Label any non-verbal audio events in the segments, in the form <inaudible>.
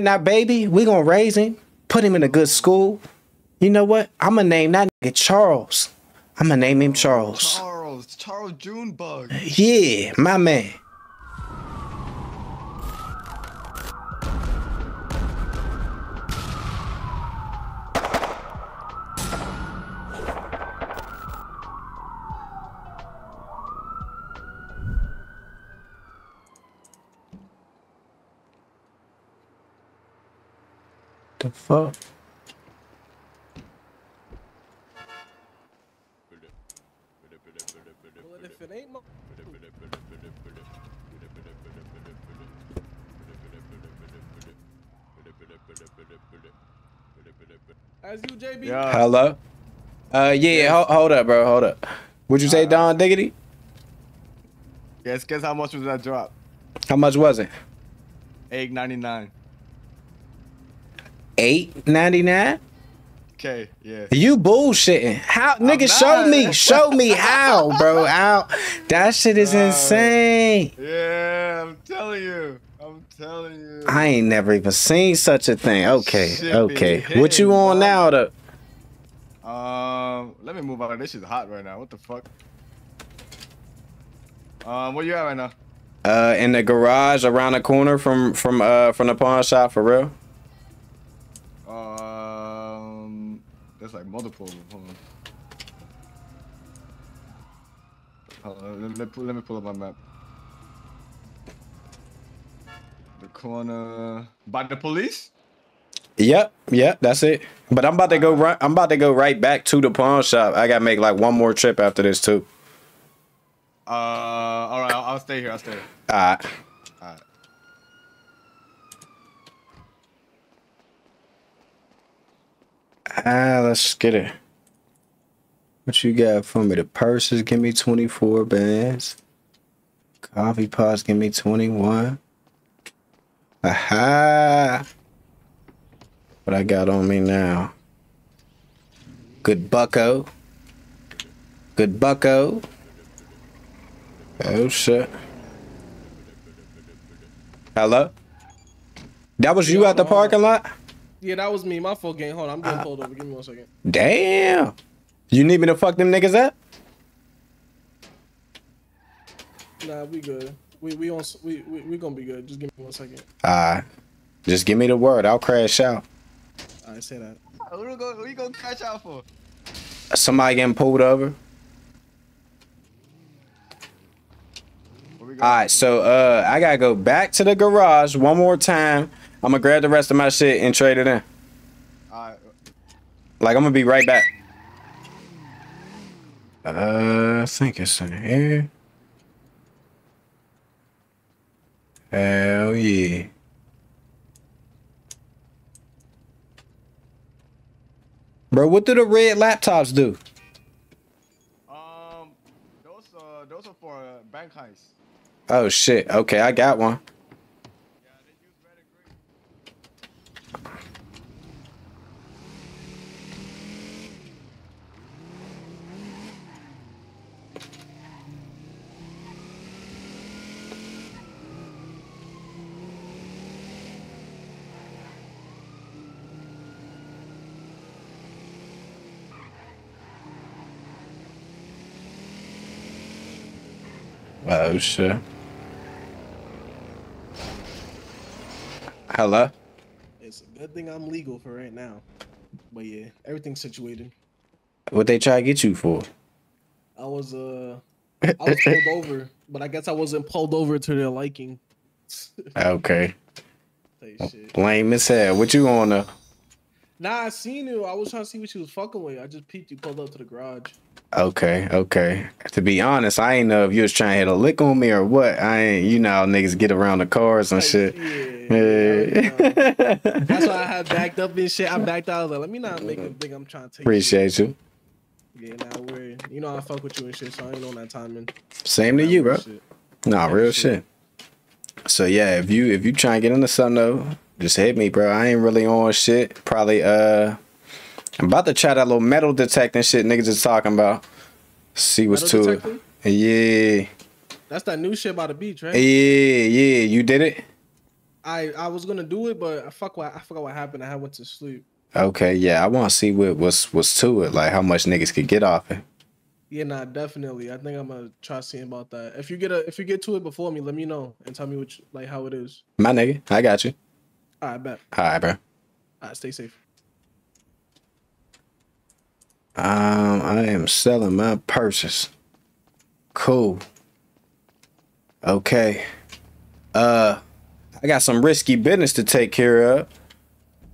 now, baby, we gonna raise him, put him in a good school. You know what? I'm gonna name that nigga Charles. I'm gonna name him Charles. Charles, Charles Junebug. Yeah, my man. The fuck? Well, if it ain't my as you, JB. Yeah. Hello? Uh, yeah, hold, hold up, bro. Hold up. Would you say Don Diggity? Guess guess how much was that drop? How much was it? Eight ninety nine. Eight ninety nine. Okay, yeah. You bullshitting. How nigga not. show me. Show me how, bro. How that shit is Bro. insane. Yeah, I'm telling you. I'm telling you. I ain't never even seen such a thing. Okay, Shit okay. What you on bro. now though? Um, let me move on. This is hot right now. What the fuck? Um, where you at right now? Uh in the garage around the corner from from uh from the pawn shop for real? There's like multiple. Hold on. Hold on, let, let, let me pull up my map. The corner by the police. Yep, yep, that's it. But I'm about to go right I'm about to go right back to the pawn shop. I gotta make like one more trip after this too. Uh, all right, I'll, I'll stay here. I'll stay here. All right. Ah, let's get it. What you got for me? The purses give me 24 bands. Coffee pots give me 21. Aha! What I got on me now? Good bucko. Good bucko. Oh shit. Hello? That was you at the parking lot? Yeah, that was me. My fault, gang. Hold on, I'm getting pulled over. Give me one second. Damn. You need me to fuck them niggas up? Nah, we good. We we on we we, we gonna be good. Just give me one second. Ah, just give me the word. I'll crash out. I say that. Who you go? Who you gonna catch out for? Somebody getting pulled over. Where we All going? right, so uh, I gotta go back to the garage one more time. I'm gonna grab the rest of my shit and trade it in. All right. Like I'm gonna be right back. Uh, I think it's in here. Hell yeah. Bro, what do the red laptops do? Um, those uh, those are for uh, bank heist. Oh shit. Okay, I got one. Oh shit. Hello? It's a good thing I'm legal for right now. But yeah, everything's situated. What they try to get you for? I was uh I was pulled <laughs> over, but I guess I wasn't pulled over to their liking. <laughs> Okay. Say shit. Lame as hell. What you on the? Nah, I seen you. I was trying to see what she was fucking with. I just peeped you pulled up to the garage. Okay, okay. To be honest, I ain't know if you was trying to hit a lick on me or what. I ain't, you know, how niggas get around the cars and Like, shit. Yeah. yeah. <laughs> That's why I had backed up and shit. I backed out. I was like, let me not make them think I'm trying to take. Appreciate you. Shit. Yeah, nah, we're you know I fuck with you and shit, so I ain't on that timing. Same to you, bro. Shit. Nah, real shit. So yeah, if you if you try and get into something though, just hit me, bro. I ain't really on shit. Probably uh, I'm about to try that little metal detecting shit niggas is talking about. See what's Metal to it. Yeah, That's that new shit by the beach, right? yeah, yeah. You did it. I I was gonna do it, but I fuck what I forgot what happened. I went to sleep. Okay, yeah, I want to see what what's what's to it, like how much niggas could get off it. Yeah, nah, definitely. I think I'm gonna try seeing about that. If you get a if you get to it before me, let me know and tell me what you, like how it is. My nigga, I got you. All right, bet. All right, bro. All right, stay safe. Um, I am selling my purses. Cool. Okay. Uh, I got some risky business to take care of.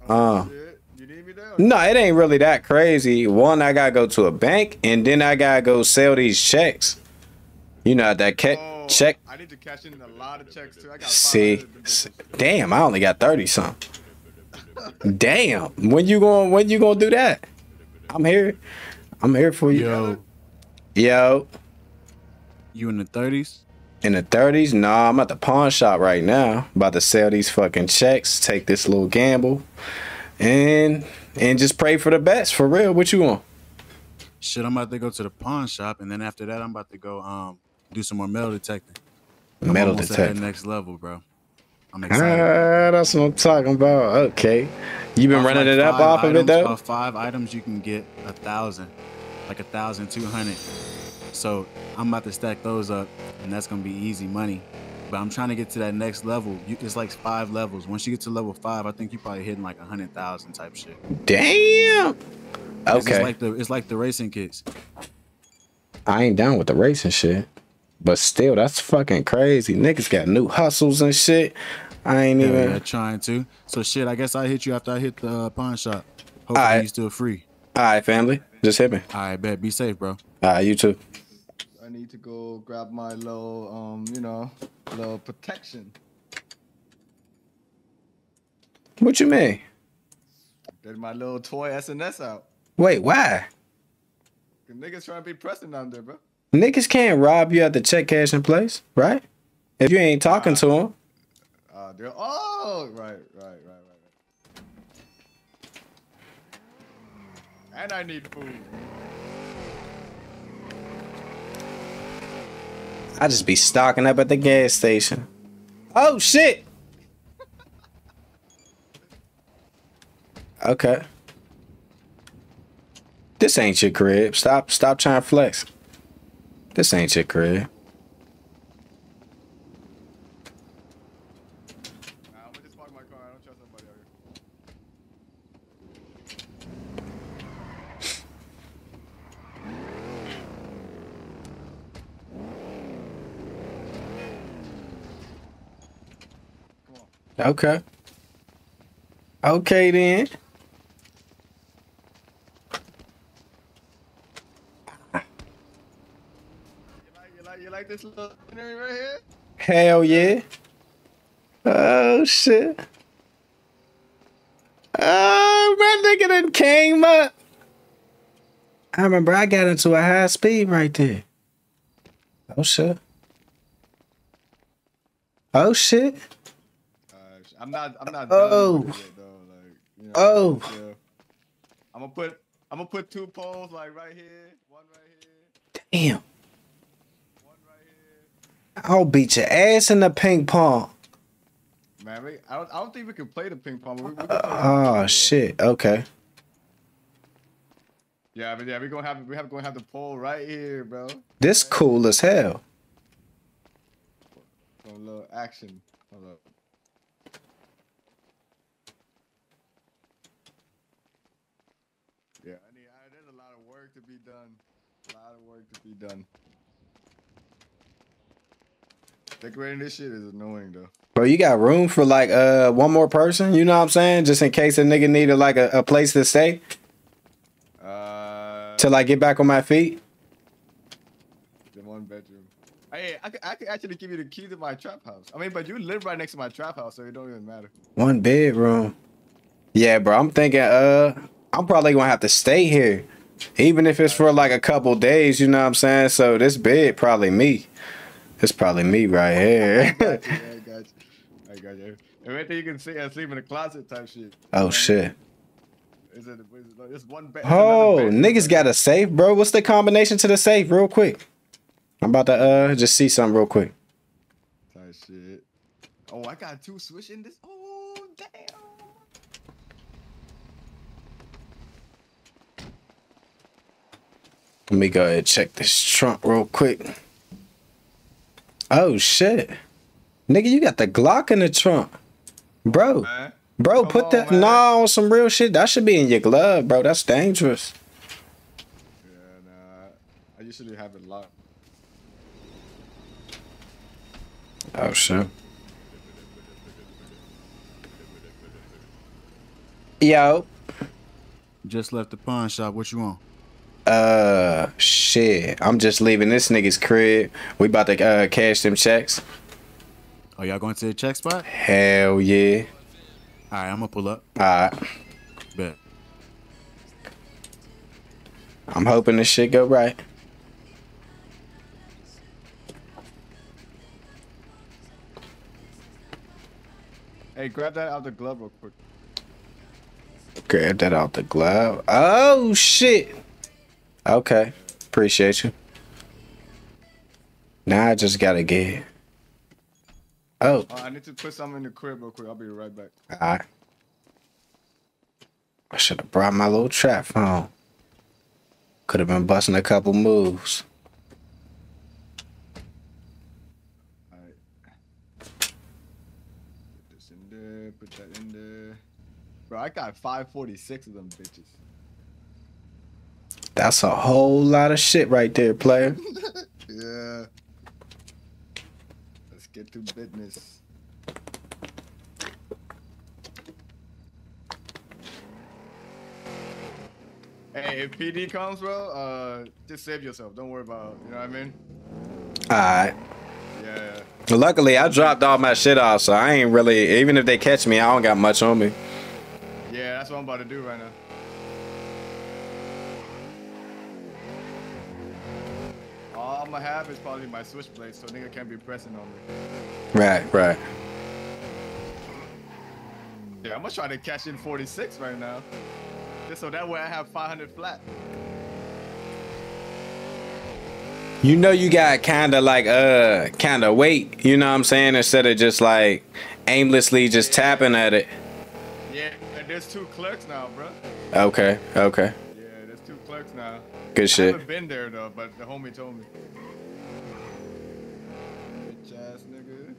Uh, Shit, you need me there? no, it ain't really that crazy. One, I gotta go to a bank, and then I gotta go sell these checks. You know that ca- Oh, check. I need to cash in a lot of checks too. I got See, 500 s- damn, I only got thirty something. Damn, when you going? When you gonna do that? I'm here. I'm here for you. Yo, Yo, you in the thirties? in the thirties? Nah, I'm at the pawn shop right now. About to sell these fucking checks. Take this little gamble, and and just pray for the best. For real, what you want? Shit, I'm about to go to the pawn shop, and then after that, I'm about to go um do some more metal detecting. I'm Metal almost at detector. that next level, bro. I'm excited. Ah, that's what I'm talking about. Okay, You've been Off running like it up off of it items- though. off five items, you can get a thousand, like a thousand two hundred. So I'm about to stack those up, and that's gonna be easy money. But I'm trying to get to that next level. You, it's like five levels. Once you get to level five, I think you're probably hitting like a hundred thousand type shit. Damn. Okay, It's like the it's like the racing kits. I ain't down with the racing shit. But still, that's fucking crazy. Niggas got new hustles and shit. I ain't Yeah, even. yeah, trying to. So shit, I guess I hit you after I hit the uh, pawn shop. Hopefully Alright. you still free. All right, family. Just hit me. All right, bet. Be safe, bro. All right, you too. I need to go grab my little, um, you know, little protection. What you mean? Get my little toy SNS out. Wait, why? The niggas trying to be pressing down there, bro. Niggas can't rob you at the check cashing place, right? If you ain't talking to them. Uh, they're oh, right, right, right, right, right. And I need food. I just be stocking up at the gas station. Oh shit. Okay. This ain't your crib. Stop stop trying to flex. This ain't your crib. Nah, I'm gonna just park my car. I don't trust nobody out here. Come on. Okay. Okay then. You like, you like, you like this little scenery right here? Hell yeah. Oh shit. Oh, my nigga done came up. I remember I got into a high speed right there. Oh shit. Oh shit. Uh, I'm not, I'm not Oh. done with it though. Like, you know, Oh. chill. I'm gonna put, I'm gonna put two poles like right here, one right here, Damn. One right here. I'll beat your ass in the ping pong. Man, we, I don't, I don't think we can play the ping pong. We, we play Oh shit. Okay. Yeah, but yeah, we're gonna have we have gonna have the pole right here, bro. This cool as hell. A little action. Hold up. Yeah, I need. I, there's a lot of work to be done. A lot of work to be done. Decorating this shit is annoying though. Bro, you got room for like uh one more person? You know what I'm saying? Just in case a nigga needed like a, a place to stay Uh, till I get back on my feet. the one bedroom. Hey, I could, I could actually give you the key to my trap house. I mean, but you live right next to my trap house, so it don't even matter. One bedroom. Yeah, bro. I'm thinking uh I'm probably gonna have to stay here. Even if it's for like a couple days, you know what I'm saying? So this bed probably me. It's probably me right here. <laughs> <laughs> I got you. I got you. I got you. Everything you can see, I sleep in the closet type shit. oh shit. Is it? Is it it's one bed. Oh, niggas got a safe, bro. What's the combination to the safe, real quick? I'm about to uh just see something real quick. Type shit. Oh, I got two swish in this. Oh, damn. Let me go ahead and check this trunk real quick. Oh shit. Nigga, you got the Glock in the trunk. Bro. Man. Bro, Come put on, that man. no some real shit. That should be in your glove, bro. That's dangerous. Yeah, nah. I usually have it locked. Oh shit. Yo. Just left the pawn shop. What you want? Uh shit. I'm just leaving this nigga's crib. We about to uh cash them checks. Oh, y'all going to the check spot? Hell yeah. All right, I'm gonna pull up. Alright. Bet. I'm hoping this shit go right. Hey, grab that out the glove real quick. Grab that out the glove. Oh shit. Okay. Appreciate you. Now I just gotta get. Oh, Uh, I need to put something in the crib real quick. I'll be right back. alright. I should have brought my little trap phone. Could have been busting a couple moves. Alright. Put this in there, put that in there. Bro, I got 546 of them bitches. That's a whole lot of shit right there, player. <laughs> Yeah. Let's get to business. Hey, if PD comes, bro, uh, just save yourself. Don't worry about, you know what I mean? Alright. Yeah. Luckily, I dropped all my shit off, so I ain't really. Even if they catch me, I don't got much on me. Yeah, that's what I'm about to do right now. I'm gonna have is probably my switchblade, so nigga can't be pressing on me. Right, right. Yeah, I'm gonna try to cash in 46 right now. Just so that way I have 500 flat. You know you got kind of like uh kind of wait, you know what I'm saying, instead of just like aimlessly just tapping at it. Yeah, and there's two clerks now, bro. Okay, okay. Yeah, there's two clerks now. Good I shit. haven't been there though, but the homie told me. Bitch ass nigga.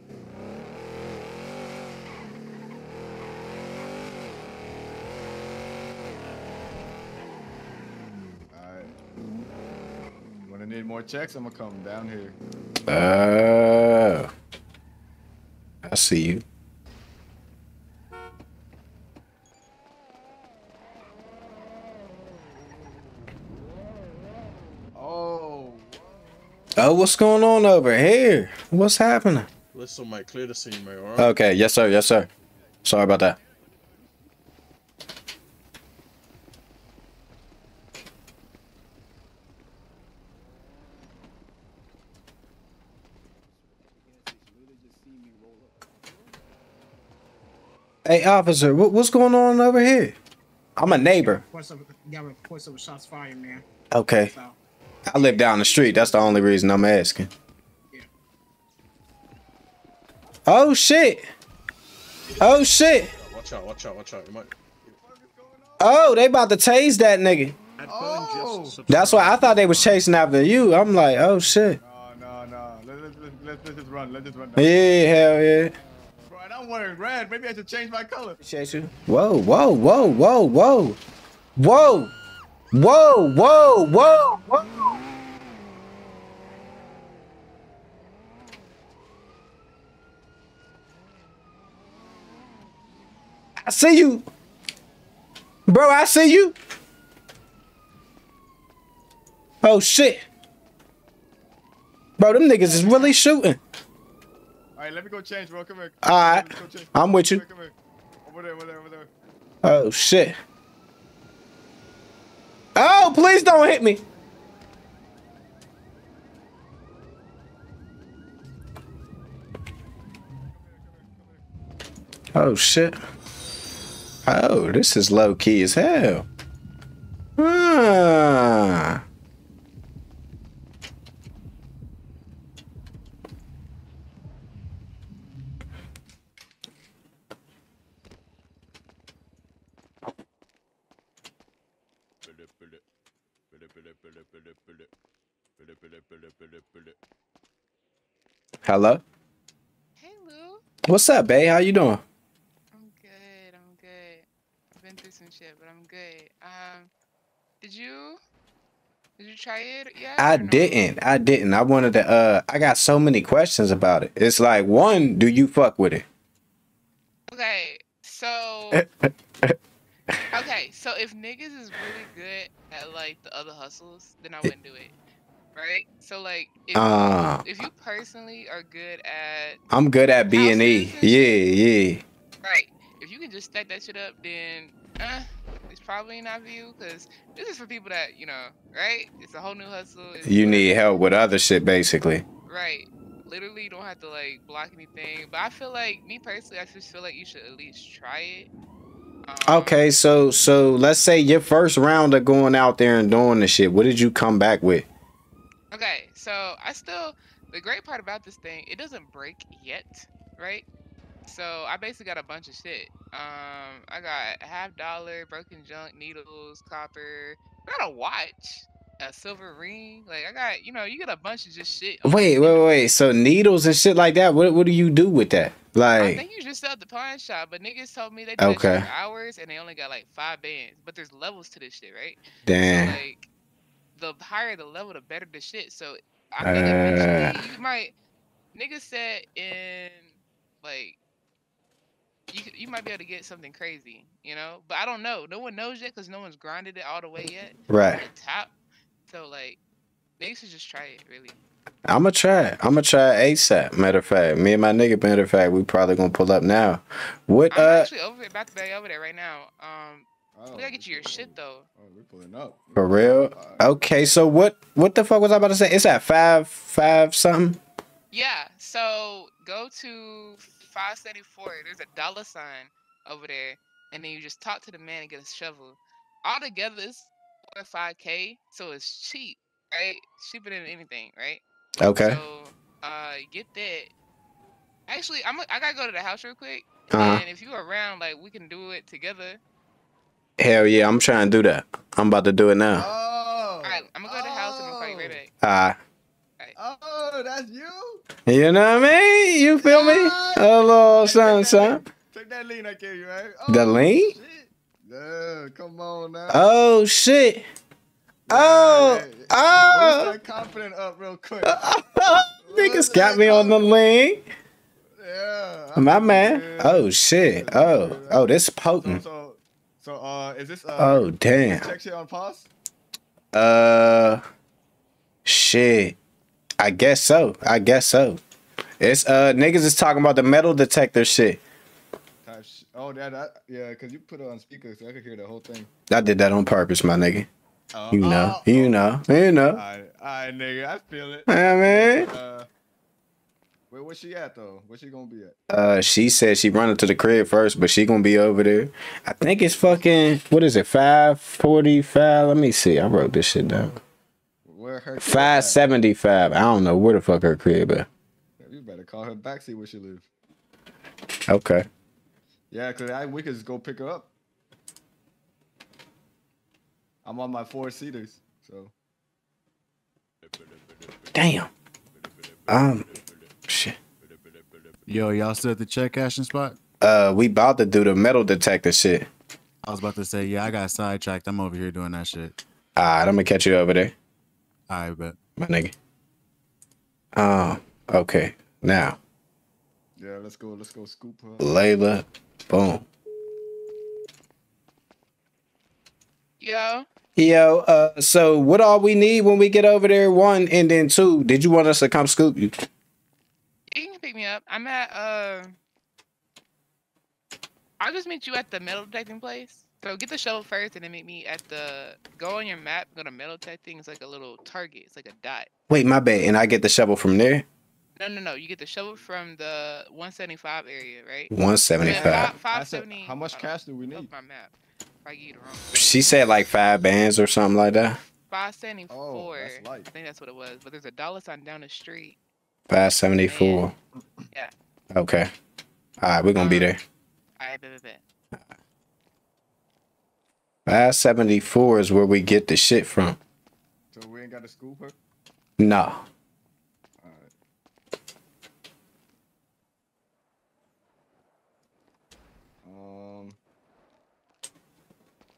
Alright. When I need more checks, I'm gonna come down here. Uh I see you. Oh, what's going on over here? What's happening? Listen, Mike, clear the scene, man. All right. Okay, yes sir, yes sir. Sorry about that. Hey officer, what, what's going on over here? I'm a neighbor. Reports of, got reports of shots fired, man. Okay. So, I live down the street. That's the only reason I'm asking. Oh shit. Oh shit. Watch out, watch out, watch out. You might. Oh, they about to tase that nigga. oh. That's why I thought they was chasing after you. I'm like, oh shit. No, no, no. Let, let, let, let, let's just run. Let's just run. Down. Yeah, hell yeah. Bro, and I'm wearing red. Maybe I should change my color. Appreciate you. Whoa, whoa, whoa, whoa, whoa. Whoa. Whoa, whoa, whoa, whoa. I see you. Bro, I see you. Oh shit. Bro, them niggas is really shooting. All right, let me go change, bro. Come here. All right. Let's go change. I'm with you. Come here, come here. Over there, over there, over there. Oh shit. Oh, please don't hit me. Oh shit. Oh, this is low key as hell. Ah. Hello. Hey Lou, What's up, babe? How you doing? I'm good. I'm good. I've been through some shit, but I'm good. Um, did you did you try it yet? I no? didn't. I didn't. I wanted to. Uh, I got so many questions about it. It's like, one, do you fuck with it? Okay, so <laughs> okay, so if niggas is really good at like the other hustles, then I wouldn't do it. Right? So like if Ah. if you personally are good at I'm good at B and E. Yeah, yeah. right, if you can just stack that shit up, then uh, it's probably not for you because this is for people that you know, right? It's a whole new hustle. it's You need help with other shit, basically. Right. Literally, you don't have to like block anything. But I feel like me personally, I just feel like you should at least try it. Um, Okay, so so let's say your first round of going out there and doing the shit. What did you come back with? Okay, so I still the great part about this thing, it doesn't break yet, right? So I basically got a bunch of shit. Um, I got a half dollar, broken junk, needles, copper. I got a watch, a silver ring. Like I got, you know, you get a bunch of just shit. on Wait, wait, wait. So needles and shit like that. What what do you do with that? Like I think you just sell at the pawn shop, but niggas told me they that Okay. hours and they only got like five bands. But there's levels to this shit, right? So damn. like the higher the level, the better the shit. So I think eventually you might niggas said in like you you might be able to get something crazy, you know. But I don't know. No one knows yet because no one's grinded it all the way yet. Right. Top. So like niggas should just try it really. I'ma try it. I'ma try it ASAP. Matter of fact, me and my nigga, matter of fact, we probably gonna pull up now. What I'm uh actually over about to be over there right now. Um, Oh, we gotta get you your shit though. Oh, we're pulling up. for real? Okay, so what what the fuck was I about to say? It's at five five something? Yeah, so go to 574. There's a dollar sign over there, and then you just talk to the man and get a shovel. Altogether, it's four or five k, so it's cheap, right? Cheaper than anything, right? Okay. So, uh, get that. Actually, I'm I gotta go to the house real quick, Uh-huh. and if you are around, like we can do it together. Hell yeah, I'm trying to do that. I'm about to do it now. Oh. All right, I'm gonna go to the house and I'm gonna call you right back. Ah. Oh, that's you. you know what I mean? You feel me? A little something, something. Take that lean I gave you, right? The Oh, lean? shit. Yeah, come on now. Oh shit. <laughs> Oh, yeah, yeah. oh. Boost that confident up real quick. Niggas got me on the link. Yeah. My I'm man. good. Oh shit. Oh. Oh, this So, potent. so, so, uh, is this, uh, Oh damn. check shit on pause? Uh shit. I guess so. I guess so. It's uh niggas is talking about the metal detector shit. Oh, that, that, yeah, because you put it on speaker so I could hear the whole thing. I did that on purpose, my nigga. Uh, You know. oh, You know. You know. Alright, alright, nigga, I feel it. Yeah, man. Uh, where, where's she at, though? Where's she gonna be at? Uh she said she running to the crib first, but she gonna be over there. I think it's fucking what is it, five forty five? Let me see. I wrote this shit down. Where her crib Five seventy five. I don't know where the fuck her crib at. You better call her back, see where she live. Okay. Yeah, cause I, we could just go pick her up. I'm on my four seaters, so Damn. Um shit. Yo, y'all still at the check cashing spot? Uh we about to do the metal detector shit. I was about to say, yeah, I got sidetracked. I'm over here doing that shit. Alright, I'm gonna catch you over there, All right, bet. my nigga. Um, okay. Now, yeah, let's go. Let's go scoop her. Layla, boom. Yo, Yo, uh, so what all we need when we get over there? One, and then two. Did you want us to come scoop you? You can pick me up. I'm at uh. I'll just meet you at the metal detecting place. So get the shovel first, and then meet me at the. Go on your map. Go to metal detecting. It's like a little target. It's like a dot. Wait, my bad. And I get the shovel from there. No, no, no. You get the shovel from the 175 area, right? One seventy five. Five, 570. how much cash do we need? my map. If I get it wrong. She said like five bands or something like that. 574. Oh, that's light. I think that's what it was. But there's a dollar sign down the street. Five seventy four. Yeah. Okay. All right, we're gonna be there. I bet, bet, bet. Five seventy four is where we get the shit from. So we ain't got to scoop her. No. Um.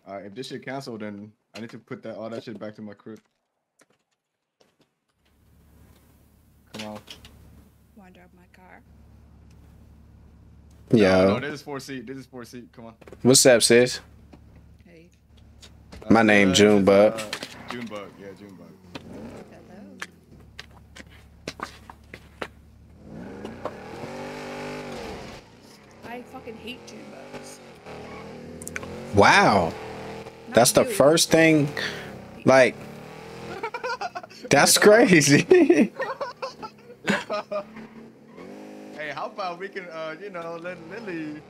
All right, if this shit canceled, then I need to put that all that shit back to my crib. Come on. Want to drive my car? Yo. No, no, this is four seat. This is four seat. Come on. What's up, sis? Hey. My name this Junebug. uh, Junebug. Yeah, Junebug. Hello. I fucking hate June bugs. Wow. Not That's the first thing like <laughs> that's crazy. <laughs> <laughs> Hey, how about we can, uh, you know, let Lily,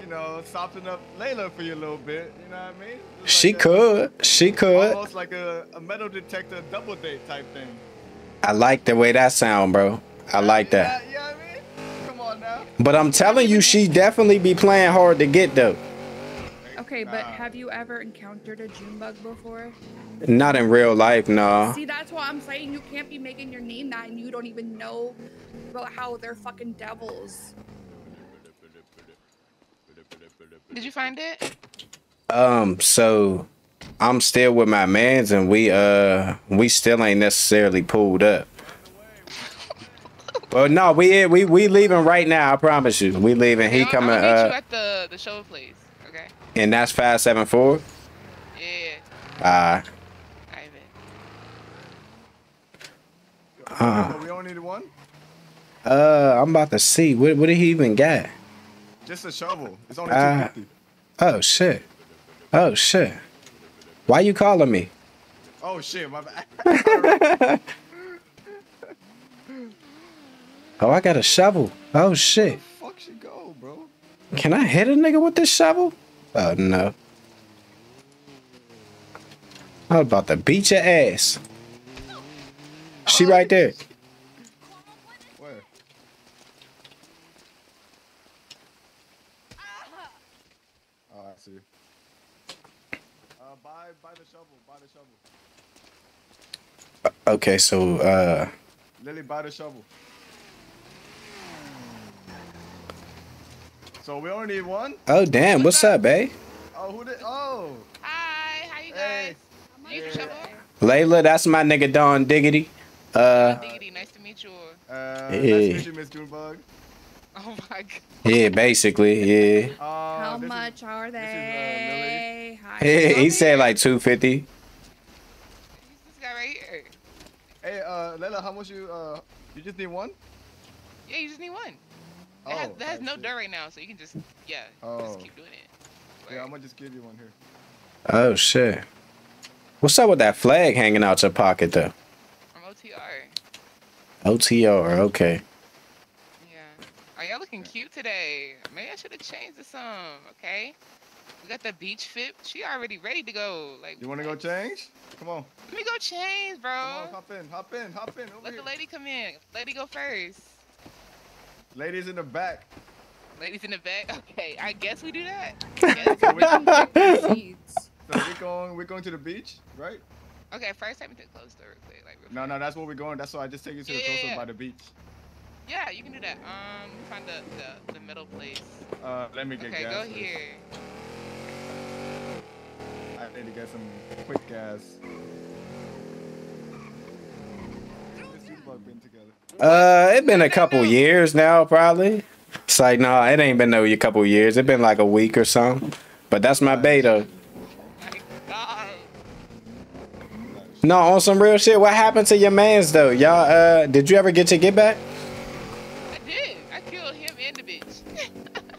you know, soften up Layla for you a little bit. You know what I mean? Just she a- could. She could. Almost like a, a metal detector double date type thing. I like the way that sound, bro. I like that. Yeah, yeah, I mean, come on now. But I'm telling you, she definitely be playing hard to get though. Okay, but Nah. have you ever encountered a June bug before? Not in real life, no. See, that's why I'm saying you can't be making your name that and you don't even know about how they're fucking devils. Did you find it? Um, so I'm still with my mans and we uh we still ain't necessarily pulled up. <laughs> Well no, we we we leaving right now, I promise you. We leaving. He Okay, coming I'm gonna meet you uh at the the show place. Okay. and that's five seven four. Yeah. Uh Uh. We only need one? uh I'm about to see. What what did he even get? Just a shovel. It's only Uh, 250. Oh shit. Oh shit. Why you calling me? Oh shit, my bad. <laughs> Oh, I got a shovel. Oh shit. fuck go, bro? Can I hit a nigga with this shovel? Oh no. I was about to beat your ass. She right there. Where? Oh, I see. Uh, buy, buy the shovel. Buy the shovel. Okay, so uh Lily, buy the shovel. So we only need one. oh damn, what's up, babe? Oh, who did? Oh, Hi, how you Hey. guys? You need a shovel? Layla, that's my nigga Don Diggity. Uh Diggity, nice to meet you. uh, nice to meet you, Miss Junebug. Oh my god. yeah, basically, yeah. Uh, How this is- much are this is, uh, they? Hi, He, he said like 250. This guy right here. Hey, uh, Layla, how much you? Uh, you just need one? Yeah, you just need one. It Oh, has, that has no dirt right now, so you can just yeah, Oh. just keep doing it. Yeah, I'm gonna just give you one here. Oh shit. What's up with that flag hanging out your pocket though? From OTR. OTR, okay. Yeah. Are y'all looking cute today? Maybe I should have changed to some. Okay. We got the beach fit. She already ready to go. Like. You wanna go change? Come on, Let me go change, bro. come on, hop in, hop in, hop in. Over Let here. the lady come in. Lady go first. Ladies in the back. Ladies in the back. <laughs> Okay, I guess we do that. <laughs> So we, <laughs> Seeds. so we're going, we're going to the beach, right? Okay, first take me to the close door real quick. Like, real No, fast. no, that's where we're going. That's why I just take you to the Yeah, yeah, by the beach. Yeah, you can do that. Um, find the the, the middle place. Uh, let me get Okay, gas. go first. here. I need to get some quick gas. This Junebug been together. Uh, it been a couple years now, probably. It's like, nah, it ain't been no a couple years. It been like a week or something. But that's my beta. My God. No, on some real shit. What happened to your man's though? Y'all, uh, did you ever get your get back? I did. I killed him and the bitch.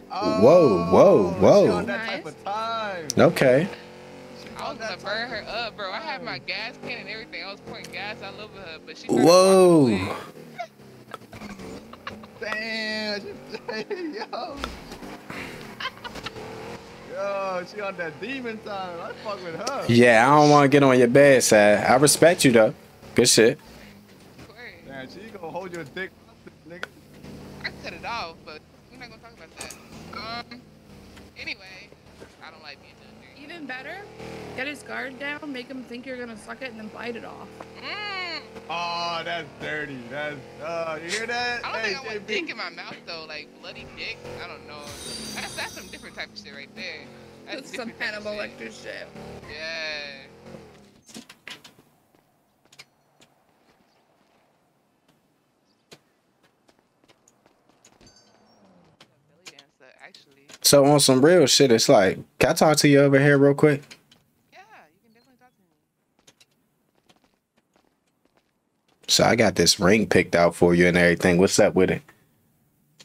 <laughs> Whoa, whoa, whoa. She that Nice. Okay. I was gonna burn her up, bro. I had my gas can and everything. I was pouring gas all over her, but she. Whoa. Damn. <laughs> Yo. Yo, she on that demon time. I fuck with her. Yeah, I don't want to get on your bad side. I respect you though. Good shit. Man, she gonna hold your dick, nigga. I cut it off, but we're not gonna talk about that. Um. Anyway, I don't like being done. Even better, get his guard down, make him think you're gonna suck it, and then bite it off. Mm, Oh, that's dirty. That's uh, you hear that? I don't Hey, think I want JB. dick in my mouth though, like bloody dick. I don't know. That's that's some different type of shit right there. That's That's some different type of Hannibal shit. Lecter shit. Yeah. Belly dancer, actually. So on some real shit, it's like, can I talk to you over here real quick? Yeah, you can definitely talk to me. So I got this ring picked out for you and everything. What's up with it?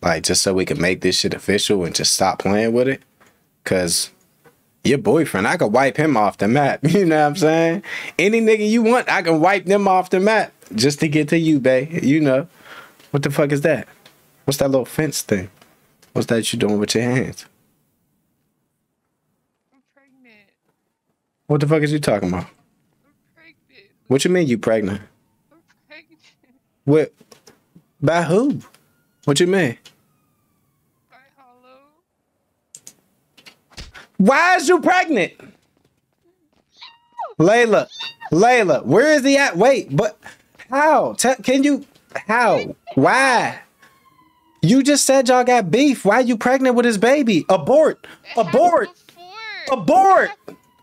Like just so we can make this shit official and just stop playing with it. Cause your boyfriend, I could wipe him off the map. <laughs> You know what I'm saying? Any nigga you want, I can wipe them off the map just to get to you, babe. You know. What the fuck is that? What's that little fence thing? What's that you doing with your hands? I'm pregnant. What the fuck is you talking about? I'm pregnant. What you mean you? Pregnant. What? By who? What you mean? By Hollow. Why is you pregnant? Layla, Layla, where is he at? Wait, but how? Can you? How? Why? You just said y'all got beef. Why you pregnant with his baby? Abort! Abort! Abort!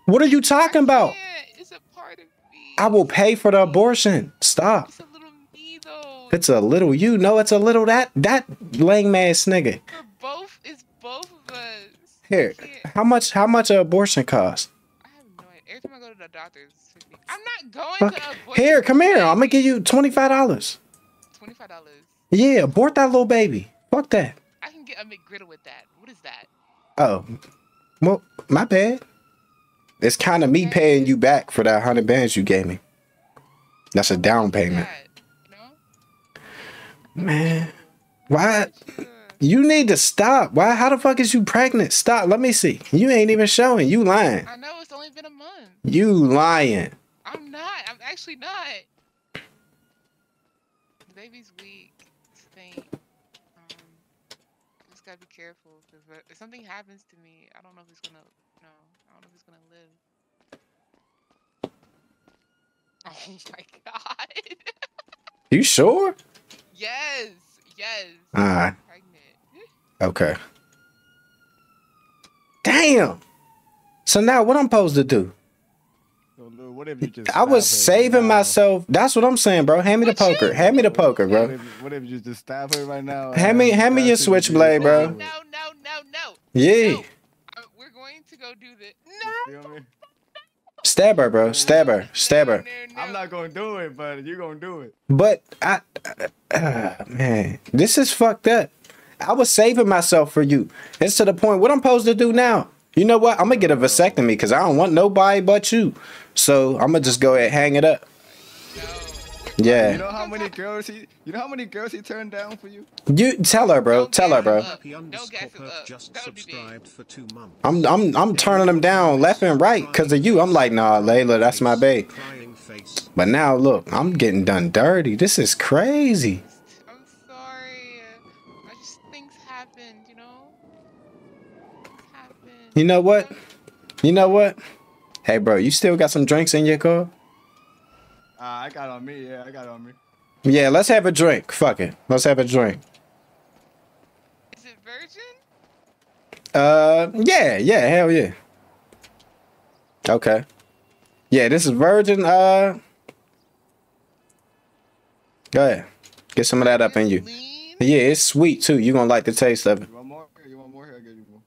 What are you talking about? can't. It's a part of me. I will pay for the abortion. Stop. It's a little me though. It's a little you. No, it's a little that that lame ass nigga. For both, it's both of us. Here, how much? How much a abortion cost? I have no idea. Every time I go to the doctor, it's I'm not going Fuck. to abort Here, come here. I'm gonna give you twenty five dollars. Twenty-five dollars. Yeah, abort that little baby. Fuck that. I can get a McGriddle with that. What is that? Oh, well, my bad. It's kind of me paying you back for that hundred bands you gave me. That's a down payment, know? Man. Why? You need to stop. Why? How the fuck is you pregnant? Stop. Let me see. You ain't even showing. You lying. I know it's only been a month. You lying. I'm not. I'm actually not. The baby's weak. Faint. Um, just gotta be careful because if something happens to me, I don't know if it's gonna. No, I don't know if it's gonna live. <laughs> Oh my <laughs> god. You sure? Yes. Yes. Alright. I'm pregnant. Okay. Damn. So now what I'm supposed to do? What if you just I was stab her right saving myself. That's what I'm saying, bro. Hand me the What you- poker. Hand me the poker, What bro. if, what if you just stab her right now? Hand me- hand me your switchblade, bro. No, no, no, no. Yeah. No. Uh, we're going to go do this. No. Stab her, bro. Stab her. Stab her. I'm not gonna do it, but you're gonna do it. But I, uh, man, this is fucked up. I was saving myself for you. It's to the point. What I'm supposed to do now? You know what? I'm gonna get a vasectomy because I don't want nobody but you. So I'm gonna just go ahead and hang it up. No. Yeah. You know how many girls he? You know how many girls he turned down for you? You tell her, bro. Don't Tell her, bro. him up. Happy Don't underscore gas him perp up. just That would be big. subscribed for two months. I'm I'm I'm turning them down left and right because of you. I'm like, nah, Layla, that's my babe. But now look, I'm getting done dirty. This is crazy. I'm sorry. uh, I just things happened, you know. Happened. You know what? You know what? Hey, bro, you still got some drinks in your car? Uh, I got on me. Yeah, I got on me. Yeah, let's have a drink. Fuck it. Let's have a drink. Is it virgin? Uh, yeah, yeah, hell yeah. Okay. Yeah, this is virgin. Uh, go ahead. Get some of that up in you. Lean? Yeah, it's sweet too. You're gonna like the taste of it. You want more? You want more? Here, I get you more.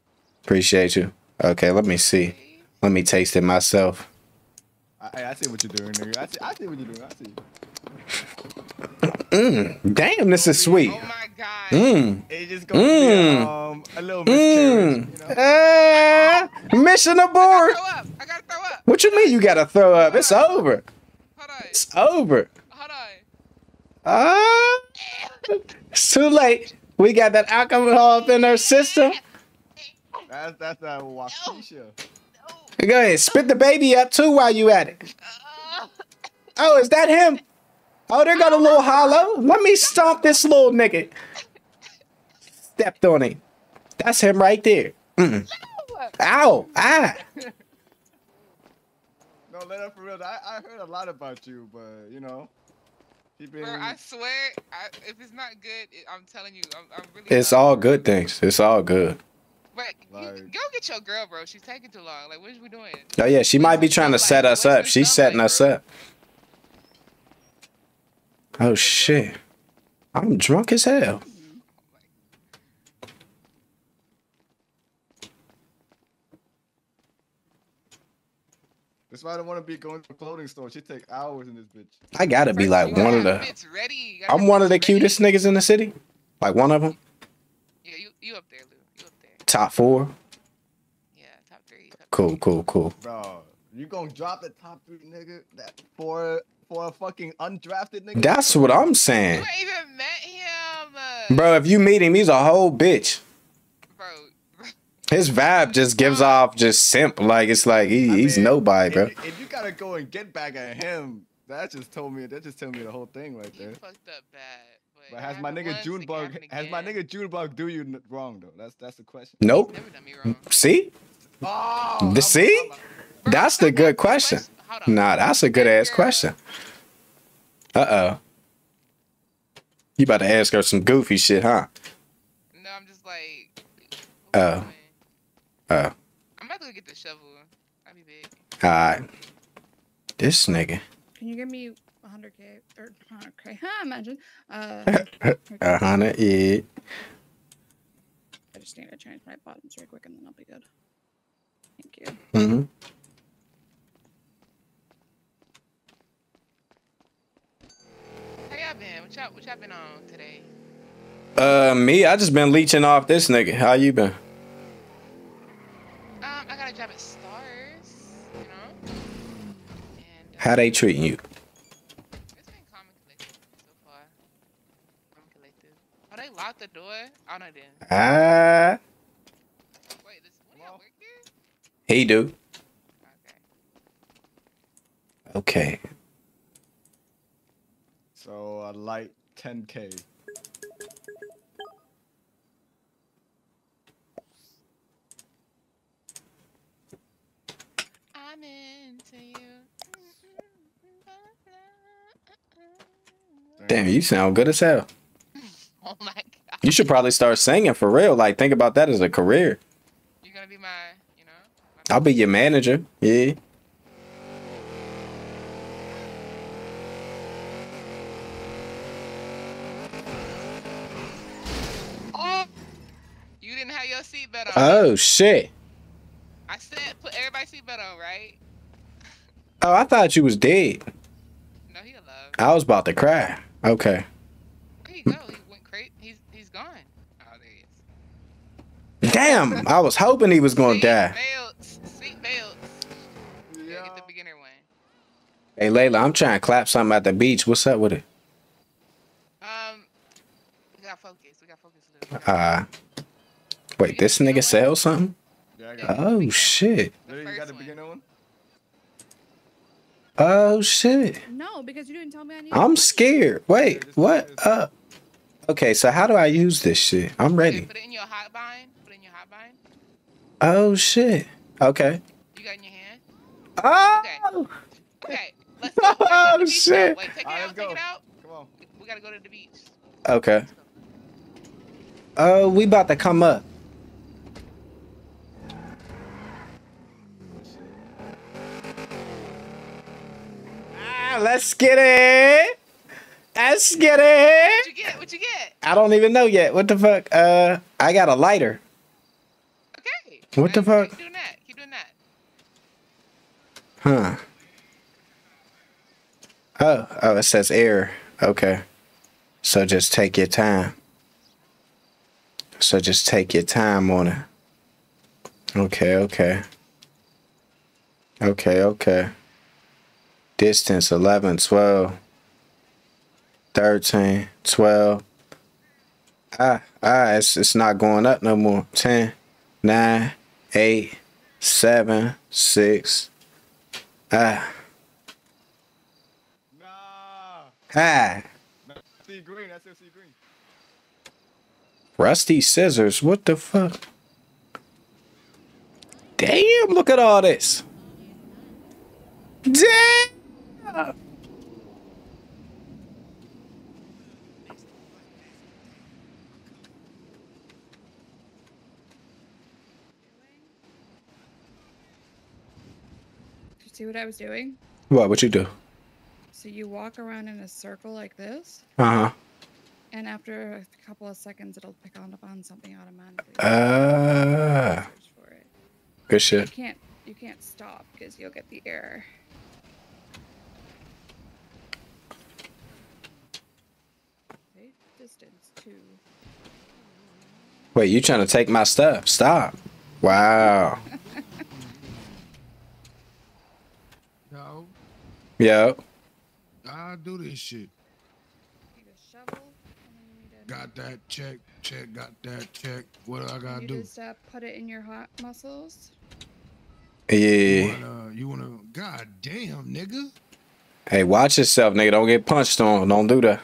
Appreciate you. Okay, let me see. Let me taste it myself. I, I- I see what you're doing, nigga. I see, I see what you're doing. I see. Mm, damn, this is sweet. Oh my god. Mmm. It's just gonna Mm. be um, a little miscarriage, Mmm. you know. Uh, mission I gotta throw up. I gotta throw up. What you mean you gotta throw up? It's over. Hold on. It's over. Hold on. Ah, it's too late. We got that alcohol up in our system. That's that's that Wockesha. Go ahead, spit the baby up too while you at it. Oh, is that him? Oh, there got a little hollow. Let me stomp this little nigga. Stepped on him. That's him right there. Mm. Ow! Ah! No, let up for real. I, I heard a lot about you, but you know, keeping. Bro, I swear, I, if it's not good, it, I'm telling you, I'm, I'm really. It's all good things. It's all good. But you, go get your girl, bro. She's taking too long. Like, what is we doing? Oh yeah, she might be trying to set us up. She's setting us up. Oh shit. I'm drunk as hell. That's why I don't want to be going to a clothing store. She take hours in this bitch. I gotta be like You one of gotta the. have ready. I'm one of the ready. cutest niggas in the city. Like one of them. Yeah, you you up there, Lou. You up there. Top four. Yeah, top three. Top Cool, three. cool, cool. Bro, you gonna drop the top three, nigga? That for for a fucking undrafted nigga? That's what I'm saying. ain't even met him, Bro, if you meet him, he's a whole bitch. bro. His vibe just gives off just simp. Like it's like he, I he's mean, nobody, bro. If, if you gotta go and get back at him, that just told me. That just told me the whole thing right You there. fucked up bad. But, But has my nigga once, it Junebug has my again. nigga Junebug do you wrong though? That's that's the question. Nope. Never done me wrong. See? Oh, The- I'm- see? That's the good question. questions. Nah, that's a good ass question. Uh oh. You about to ask her some goofy shit, huh? No, I'm just like. what Oh. Oh. I'm about to go get the shovel. I'll be big. Alright. This nigga. Can you give me 100k or 100k? <laughs> Imagine. <laughs> Uh, A hundred. I just need to change my buttons real quick and then I'll be good. Thank you. Mm-hmm. How y'all been? What y'all, what y'all been on today? Uh, me, I just been leeching off this nigga. How you been? Um, I got a job at Stars, you know? And uh, How they treating you? it's been calm and collected so far. Calm and collected. Oh, they locked the door? Oh, no, they didn't. Ah, Wait, this, one work here? he do. Okay. Okay. So a light 10k. I'm into you. Damn, you sound good as hell. <laughs> Oh my god. You should probably start singing for real. Like, think about that as a career. You're gonna be my, you know? my I'll be your manager. Yeah. Oh! You didn't have your seatbelt on. Oh shit. I said put everybody's seatbelt on, right? Oh, I thought you was dead. No, he alive. I was about to cry. Okay. Where he go? He went crazy. He's he's gone. Oh, there he is. Damn, I was hoping he was gonna die. Belts. Seat belts. Yeah. Yeah. Get the beginner one. Hey Layla, I'm trying to clap something at the beach. What's up with it? Um, we got focus. We got focus. a little. Uh wait, this nigga sells something? Yeah, I got. Oh shit. The Lily, you got first the one. beginner one? Oh shit. No, because you didn't tell me I needed I'm money. scared. Wait, what? Uh Okay, so how do I use this shit? I'm ready. put it in your hot bind. Put it in your hot bind. Oh shit. Okay. You got in your hand. Oh Okay. Let's go. Let's go Oh, shit. Wait, take it Alright, out. let's Take go. it out. Come on. We gotta go to the beach. Okay. Let's. Oh, we about to come up. Ah, let's get it. Let's get it. What it. you get? What you get? I don't even know yet. What the fuck? Uh, I got a lighter. What the fuck? Keep doing that. Keep doing that. Huh. Oh, oh, it says air. Okay. So just take your time. So just take your time on it. Okay, okay. Okay, okay. Distance 11, 12, 13, 12. Ah, ah, it's, it's not going up no more. 10, 9, 8, 7, 6, ah. Nah. Ah, green. That's green. rusty scissors. What the fuck? Damn, look at all this. Damn. See what I was doing? What? What you do? So you walk around in a circle like this, Uh huh. and after a couple of seconds, it'll pick on up on something automatically. Uh, for it. good You shit. can't you can't stop because you'll get the error. Okay, distance two. Wait, you trying to take my stuff? Stop. Wow. Yo, Yo. I do this shit. Need a shovel, and then you need to. Got that check, check, got that check. What do I gotta do? just uh, put it in your hot muscles. You Yeah. wanna, you wanna, god damn, nigga. Hey, watch yourself, nigga. Don't get punched on. Don't do that.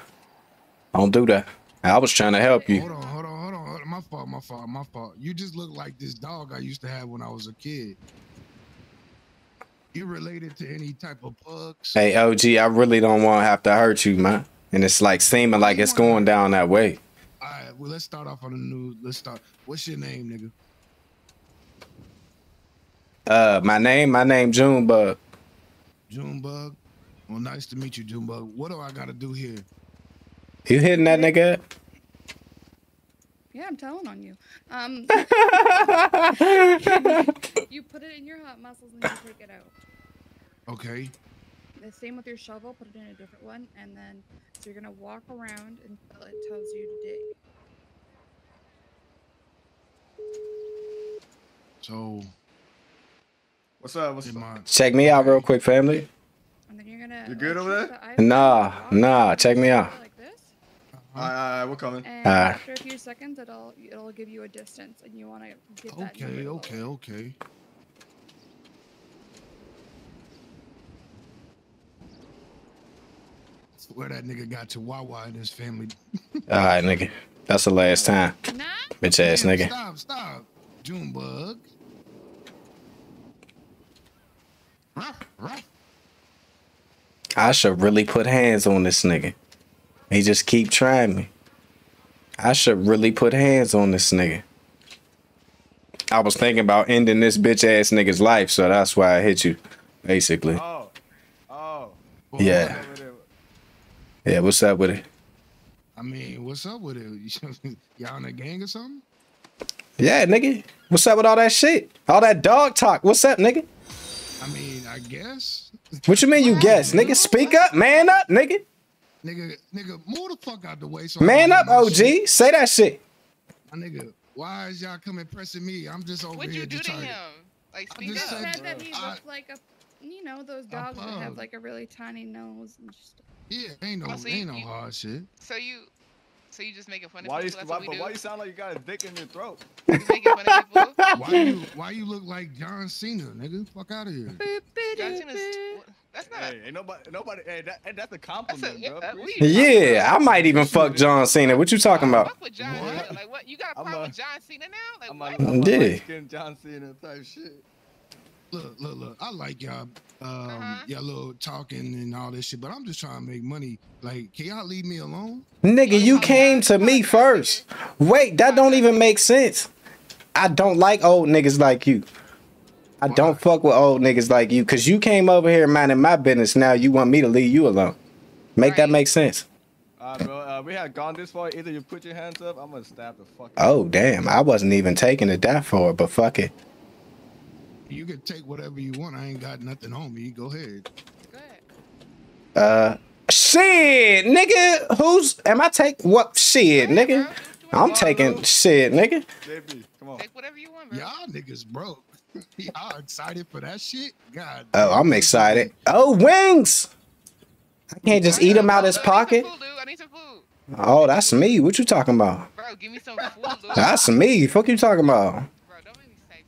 Don't do that. I was trying to help you. Hold on, hold on, hold on, hold on. My fault, my fault, my fault. You just look like this dog I used to have when I was a kid. You related to any type of pugs? Hey, OG, I really don't want to have to hurt you, man. And it's like seeming like it's going down that way. All right, well, let's start off on the news. Let's start. What's your name, nigga? Uh, my name, my name Junebug. Junebug. Well, nice to meet you, Junebug. What do I gotta do here? You hitting that nigga? Yeah, I'm telling on you. Um, <laughs> you put it in your hot muscles and then you take it out. Okay. The same with your shovel, put it in a different one, and then so you're gonna walk around until it tells you to dig. So, What's up? What's in up? Check me out real quick, family. And then you're gonna. You good like, over there? the Nah, nah, check me out. Circle Like this. All right, all right, we're coming. And Ah. after a few seconds, it'll it'll give you a distance, and you want to get that. number okay, okay, okay. Where that nigga got to Wawa in his family. <laughs> All right, nigga. That's the last time, Nah. bitch ass Damn, nigga. Stop, stop. Junebug. Ruff, ruff. I should really put hands on this nigga. He just keep trying me. I should really put hands on this nigga. I was thinking about ending this bitch ass nigga's life, so that's why I hit you, basically. Oh, oh. Yeah. Yeah, what's up with it? I mean, what's up with it? <laughs> Y'all in a gang or something? Yeah, nigga. What's up with all that shit? All that dog talk. What's up, nigga? I mean, I guess. What you mean you guess, nigga? Speak up, man up, nigga. Nigga, nigga, move the fuck out the way. So Man up, OG. shit. Say that shit. My nigga, why is y'all coming pressing me? I'm just over What'd here you do just to trying him? Like, I'm speak You just up. saying- said that he I- looked like a, you know, those dogs that have like a really tiny nose and just. Yeah, ain't no, Oh, so you- ain't no you- hard shit. So you, so you just making fun of Why you, people? That's why, what we but do. why you sound like you got a dick in your throat? You making fun of <laughs> people? Why you, why you look like John Cena, nigga? Fuck out of here. John Cena's. That's not. Hey, ain't nobody, nobody. Hey, that, hey, that's a That's compliment, a, yeah, bro. uh, Appreciate we- it. Yeah, I might even fuck John Cena. What you talking about? Fuck with John What? Like what? You got a I'm problem a- with John Cena now? Like I'm what? a, I'm a Yeah. light-skinned John Cena type shit. Look, look, look. I like y'all, um, Uh-huh. y'all little talking and all this shit, but I'm just trying to make money. Like, can y'all leave me alone? Nigga, you came to me first. Wait, that don't even make sense. I don't like old niggas like you. I don't fuck with old niggas like you because you came over here minding my business. Now you want me to leave you alone. Make that make sense. All right, bro. Uh, we had gone this far. Either you put your hands up, I'm gonna stab the fuck. out Oh, damn. I wasn't even taking it that far, but fuck it. You can take whatever you want. I ain't got nothing on me. Go ahead. Good. Uh, shit, nigga. Who's, am I take, what, shit, Go ahead, bro. nigga? Do what want. I'm taking shit, nigga. JB, come on. Take whatever you want, bro. Y'all niggas broke. <laughs> Y'all excited for that shit? God. Oh, damn. I'm excited. Oh, wings. I can't just eat them out of his I need some pocket. food, dude. I need some food. Oh, that's me. What you talking about? Bro, give me some food, dude. That's me. Fuck you talking about? Bro, don't make me say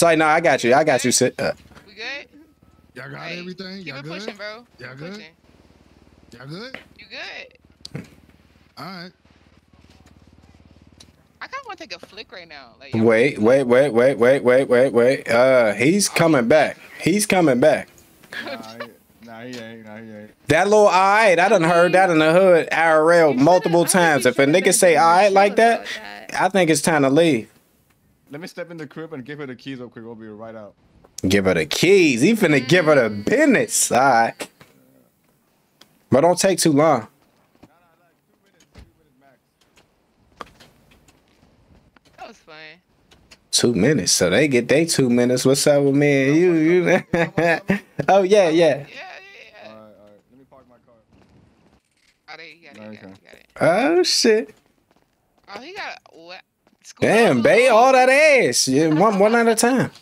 Say no, I got you. I got you. Sit. Uh, We good? Y'all got Hey, everything? Y'all good? pushing, bro. Y'all good? pushing. Y'all good? You good? All right. I kind of want to take a flick right now. Like, Wait, wait, wait, wait, wait, wait, wait, wait. Uh, he's coming back. He's coming back. Nah, he, nah, he ain't. Nah, he ain't. That little alright, I done heard that in the hood IRL You multiple times. If a nigga say more alright like that, that. I think it's time to leave. Let me step in the crib and give her the keys real quick. We'll be right out. Give her the keys. He finna give her the mm. business. Alright. But don't take too long. Nah, nah, like two minutes, two minutes max. that was fun. Two minutes. So they get they two minutes. What's up with me and you? you <laughs> oh yeah, yeah. Yeah, yeah, yeah. All right, all right. Let me park my car. Oh, there you got it. You got it. You got it. Oh shit. Oh, he got what? School Damn, bus bae, all that ass. Yeah, one one at a time. <laughs>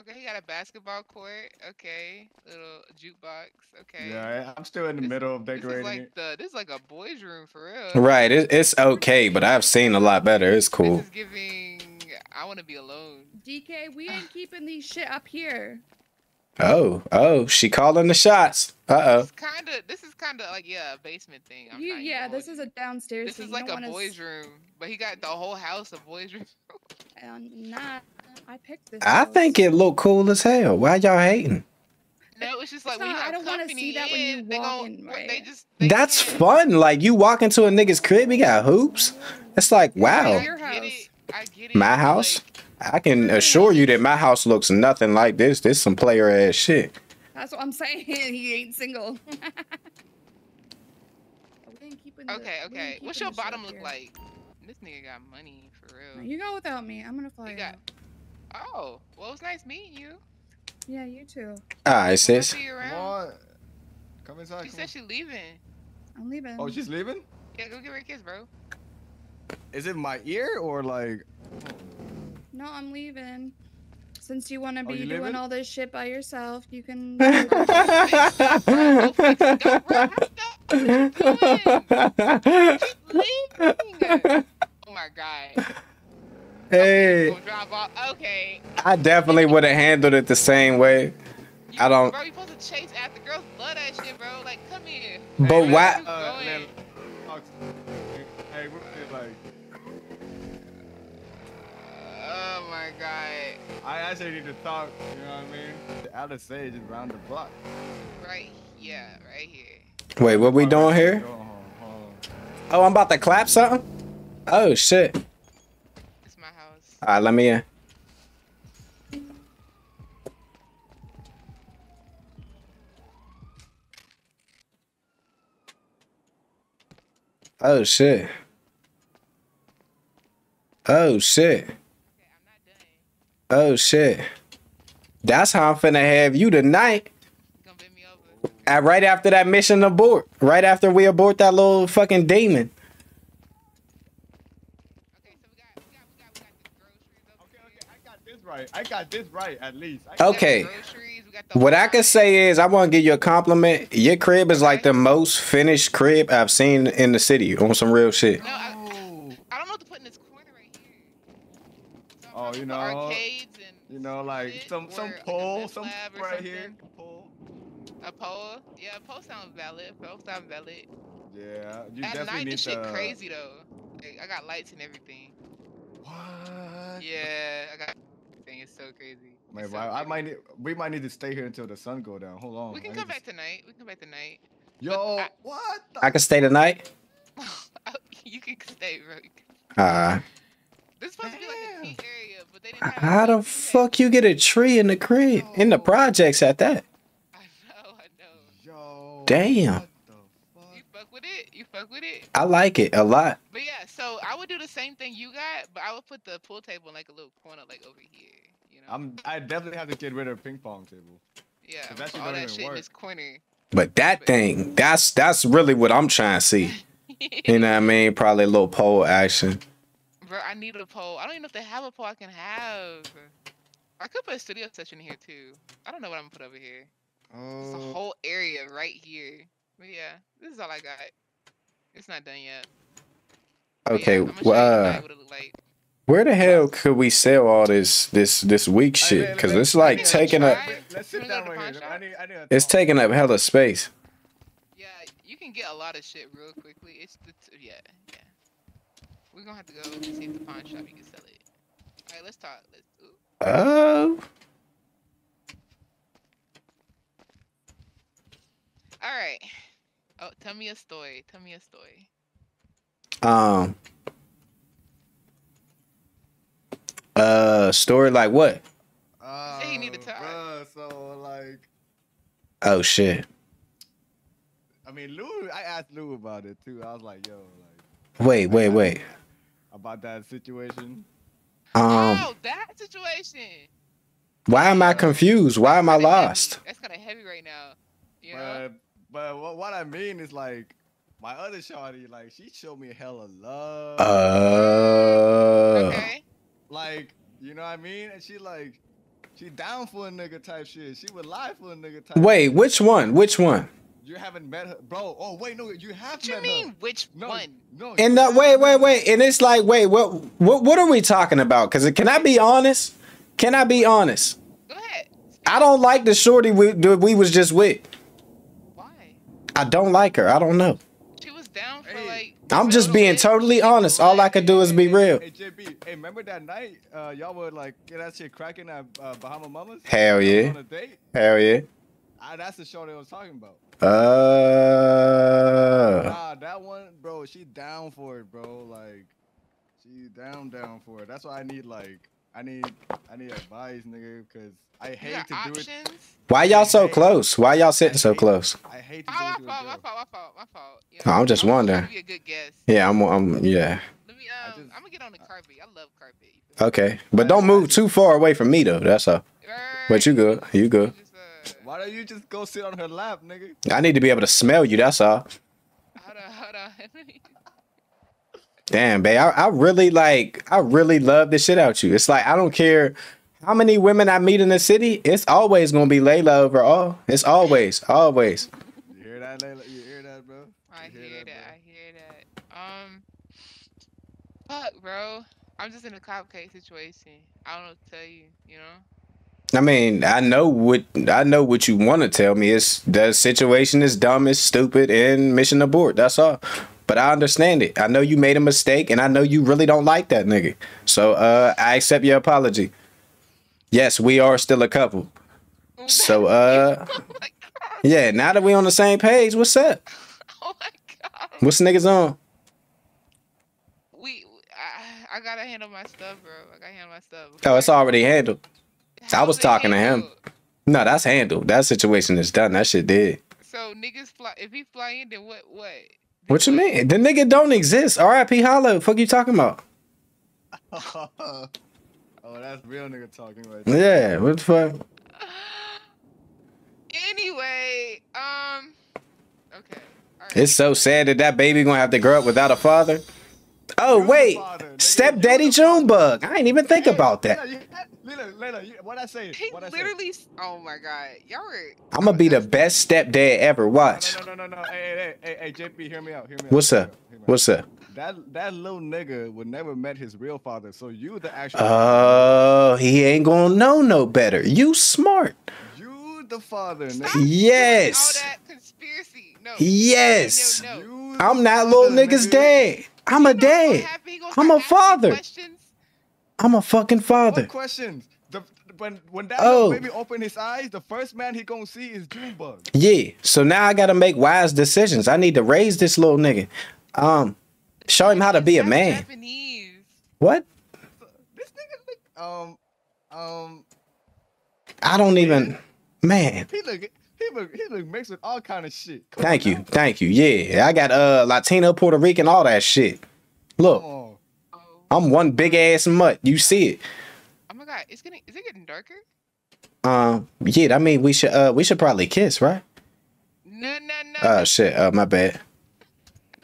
Okay, he got a basketball court. Okay, little jukebox. Okay. Yeah, I- I'm still in the This- middle of decorating. This is decorating like it. the this is like a boys' room for real. Right. It, it's okay, but I've seen a lot better. It's cool. This is giving. I want to be alone. DK, we ain't keeping these shit up here. Oh, oh, she calling the shots. Uh oh. Kind of. This is kind of like yeah, a basement thing. I'm You, not yeah, this is a downstairs. This thing. is like don't a boys' s- room, but he got the whole house a boys' room. <laughs> Nah, I picked this. I house. think it looked cool as hell. Why y'all hating? No, it's just like It's when you not- I don't wanna see that when you in, they walk gon- in, They just. They That's can't- fun. Like you walk into a nigga's crib, he got hoops. It's like I wow. Your get house. it, I get it, My house? like, I can assure you that my house looks nothing like this. This is some player ass shit. That's what I'm saying. <laughs> he ain't single. <laughs> We ain't keeping the- Okay, okay. What's your bottom look here. like? This nigga got money for real. You go without me. I'm gonna fly You you got- out. Oh, well, it's nice meeting you. Yeah, you too. Alright, I'll sis. see you Come around. on. Come inside. She Come said on. she leaving. I'm leaving. Oh, she's leaving? Yeah, go give her a kiss, bro. Is it my ear or like? No, I'm leaving. Since you want to Oh, be doing leaving? all this shit by yourself, you can. Bro, <laughs> go fix it. Go, bro, what you leaving? Oh my god. hey, Go. Okay. I definitely would have handled it the same way. You, I don't- Bro, you supposed to chase after girls. Love that shit, bro. Like, come here. But Where why- you Uh, going? man, talk- hey, we're like. My god. I actually need to talk. You know what I mean? The Alice Sage is round the block. Right. Yeah. Right here. Wait, what we doing here? Hold on, hold on. Oh, I'm about to clap something? Oh shit. It's my house. Alright, let me in. Oh shit. Oh shit. Okay, I'm not done. Oh shit. That's how I'm finna have you tonight. Right after that mission abort. Right after we abort that little fucking demon. I got this right. At least. I Okay. What I can say is, I want to give you a compliment. Your crib is like the most finished crib I've seen in the city on some real shit. No, I don't know what to put in this corner right here. So I'm Oh, you know, arcades and you know, like shit, some some or like pole, some lab or right here. Pole. A pole. Yeah, a pole sounds valid. Pole sounds valid. Yeah, you At definitely night, need this shit the. crazy though. Like, I got lights and everything. What? Yeah, I got everything. It's so crazy. Man, so I crazy. might need, we might need to stay here until the sun go down. Hold on. We can I come back to- tonight. We can come back tonight. Yo, I- what? the- I can stay tonight. <laughs> you can stay, bro. Uh, This is supposed to be like a Damn. tea area, but they didn't have. how the like, fuck you get a tree in the crib? In the projects at that? I know, I know. Yo. Damn. What the fuck? You fuck with it? You fuck with it? I like it a lot. But yeah, so I would do the same thing you got, but I would put the pool table in like a little corner, like over here. You know? I'm. I definitely have to get rid of ping pong table. yeah, that shit all that even shit in work. this corner. But that thing, that's that's really what I'm trying to see. <laughs> You know what I mean? Probably a little pole action. Bro, I need a pole. I don't even know if they have a pole I can have. I could put a studio session here too. I don't know what I'm gonna put over here. It's a Oh. whole area right here. But yeah, this is all I got. It's not done yet. But Okay, yeah, I'ma show you well, uh, what it look like. where the hell could we sell all this this this weak shit? Because it's like taking up. Let's sit down right here. I need. I need. It's taking up hella space. Yeah, you can get a lot of shit real quickly. It's the t- yeah, yeah. We're gonna have to go and see if the pawn shop you can sell it. All right, let's talk. Let's. Ooh. Oh. All right. Oh, tell me a story. Tell me a story. Um. Uh, story like what? Uh, say he need to talk. bruh, so like, Oh shit. I mean, Lou. I asked Lou about it too. I was like, yo, like Wait, wait, wait. About that situation. Um, oh, that situation. why am I confused? Why am I Kinda heavy. lost? That's kind of heavy right now. You know. But but what, what I mean is like my other shawty, like she showed me hella love. Uh. okay. like you know what I mean, and she like she down for a nigga type shit. She would lie for a nigga type. Wait, shit. which one? Which one? You haven't met her, bro. Oh wait, no, you have What you mean? her. Which No, one? no. And you that wait, wait, wait. And it's like, wait, what, what, what are we talking about? Cause can I be honest? Can I be honest? Go ahead. I don't like the shorty we that we was just with. Why? I don't like her. I don't know. She was down for Hey, like. I'm just being totally honest. All I could do is be real. Hey JB, hey, remember that night? Uh, y'all were like get that shit cracking at uh, Bahama Mamas. Hell yeah. On a date. Hell yeah. Ah, that's the show they was talking about. Uh. Nah, that one, bro. She down for it, bro. Like, she down, down for it. That's why I need like, I need, I need advice, nigga, because I hate got to do it. Why y'all so close? Why y'all sitting so close? I hate to Oh, do my it to a fault, my fault, my fault, my fault. You Oh, I'm just I'm wondering. trying to be a good guess. Yeah, I'm. I'm. Yeah. Let me. I Um, just- I'm gonna get on the carpet. I love carpet. you feel me? Okay, but don't move too far away from me though. That's all. But you good. You good. Just, <laughs> Why don't you just go sit on her lap, nigga? I need to be able to smell you. That's all. hold on, hold on. <laughs> Damn, babe. I, I really like. I really love the shit out you. It's like I don't care how many women I meet in the city. It's always gonna be Layla over all. It's always, always. You hear that, Layla? You hear that, bro? I You hear that. bro? I hear that. Um, fuck, bro. I'm just in a cupcake situation. I don't know what to tell you. You know. I mean, I know what I know what you want to tell me. It's the situation is dumb, it's stupid, and mission abort. That's all. But I understand it. I know you made a mistake, and I know you really don't like that nigga. So uh, I accept your apology. Yes, we are still a couple. So uh, <laughs> oh <laughs> yeah. Now that we're on the same page, what's up? Oh my god. What's niggas on? We. I, I gotta handle my stuff, bro. I gotta handle my stuff. Oh, it's already handled. I was it talking to him. handled? No, that's handled. That situation is done. That shit did. So niggas fly. If he fly in, then what? What? Then What you mean? The nigga don't exist. R.I.P. Hollow. Fuck you talking about? <laughs> oh, that's real nigga talking right there. Yeah. What the fuck? <sighs> Anyway, um. Okay. all right. It's so sad that that baby gonna have to grow up without a father. Oh You the wait, father, nigga. stepdaddy You the father. Junebug. I ain't even think about that. Layla, you- Layla, Layla, what I say? He What I say? literally. s- Oh my god, y'all were. I'm gonna be the best stepdad ever. Watch. No, no, no, no, no. Hey, hey, hey, hey, JB, hear me out. Hear me out. What's hear up? out, hear out. What's up? That that little nigga would never met his real father. So you the actual. Oh, he ain't gonna know no better. You smart. you the father, Stop nigga. doing Yes. All that conspiracy. No. Yes. No, no, no. I'm the not little nigga's nigga. dad. I'm a You know dad. happen? He gonna I'm a father. Questions. I'm a fucking father. What questions? The, when when that Oh. little baby open his eyes, the first man he gonna see is Junebug. Yeah. So now I gotta make wise decisions. I need to raise this little nigga. Um, show him how to be a man. Japanese. What? this nigga look um um I don't even. Man. he look he look he look mixed with all kind of shit. Come Thank on you. now. Thank you. Yeah. I got uh Latino, Puerto Rican, all that shit. Come Look, on. I'm one big ass mutt. You see it. oh my god, it's getting. Is it getting darker? Um, yeah, I mean we should uh we should probably kiss, right? No, no, no. Oh shit, uh my bad.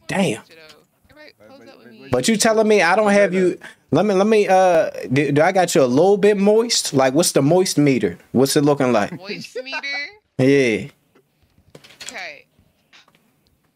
Damn. Wait, close wait, up with wait, me. wait. But you telling me I don't have you let me let me uh do, do I got you a little bit moist? Like what's the moist meter? What's it looking like? Moist meter. <laughs> Yeah. Okay.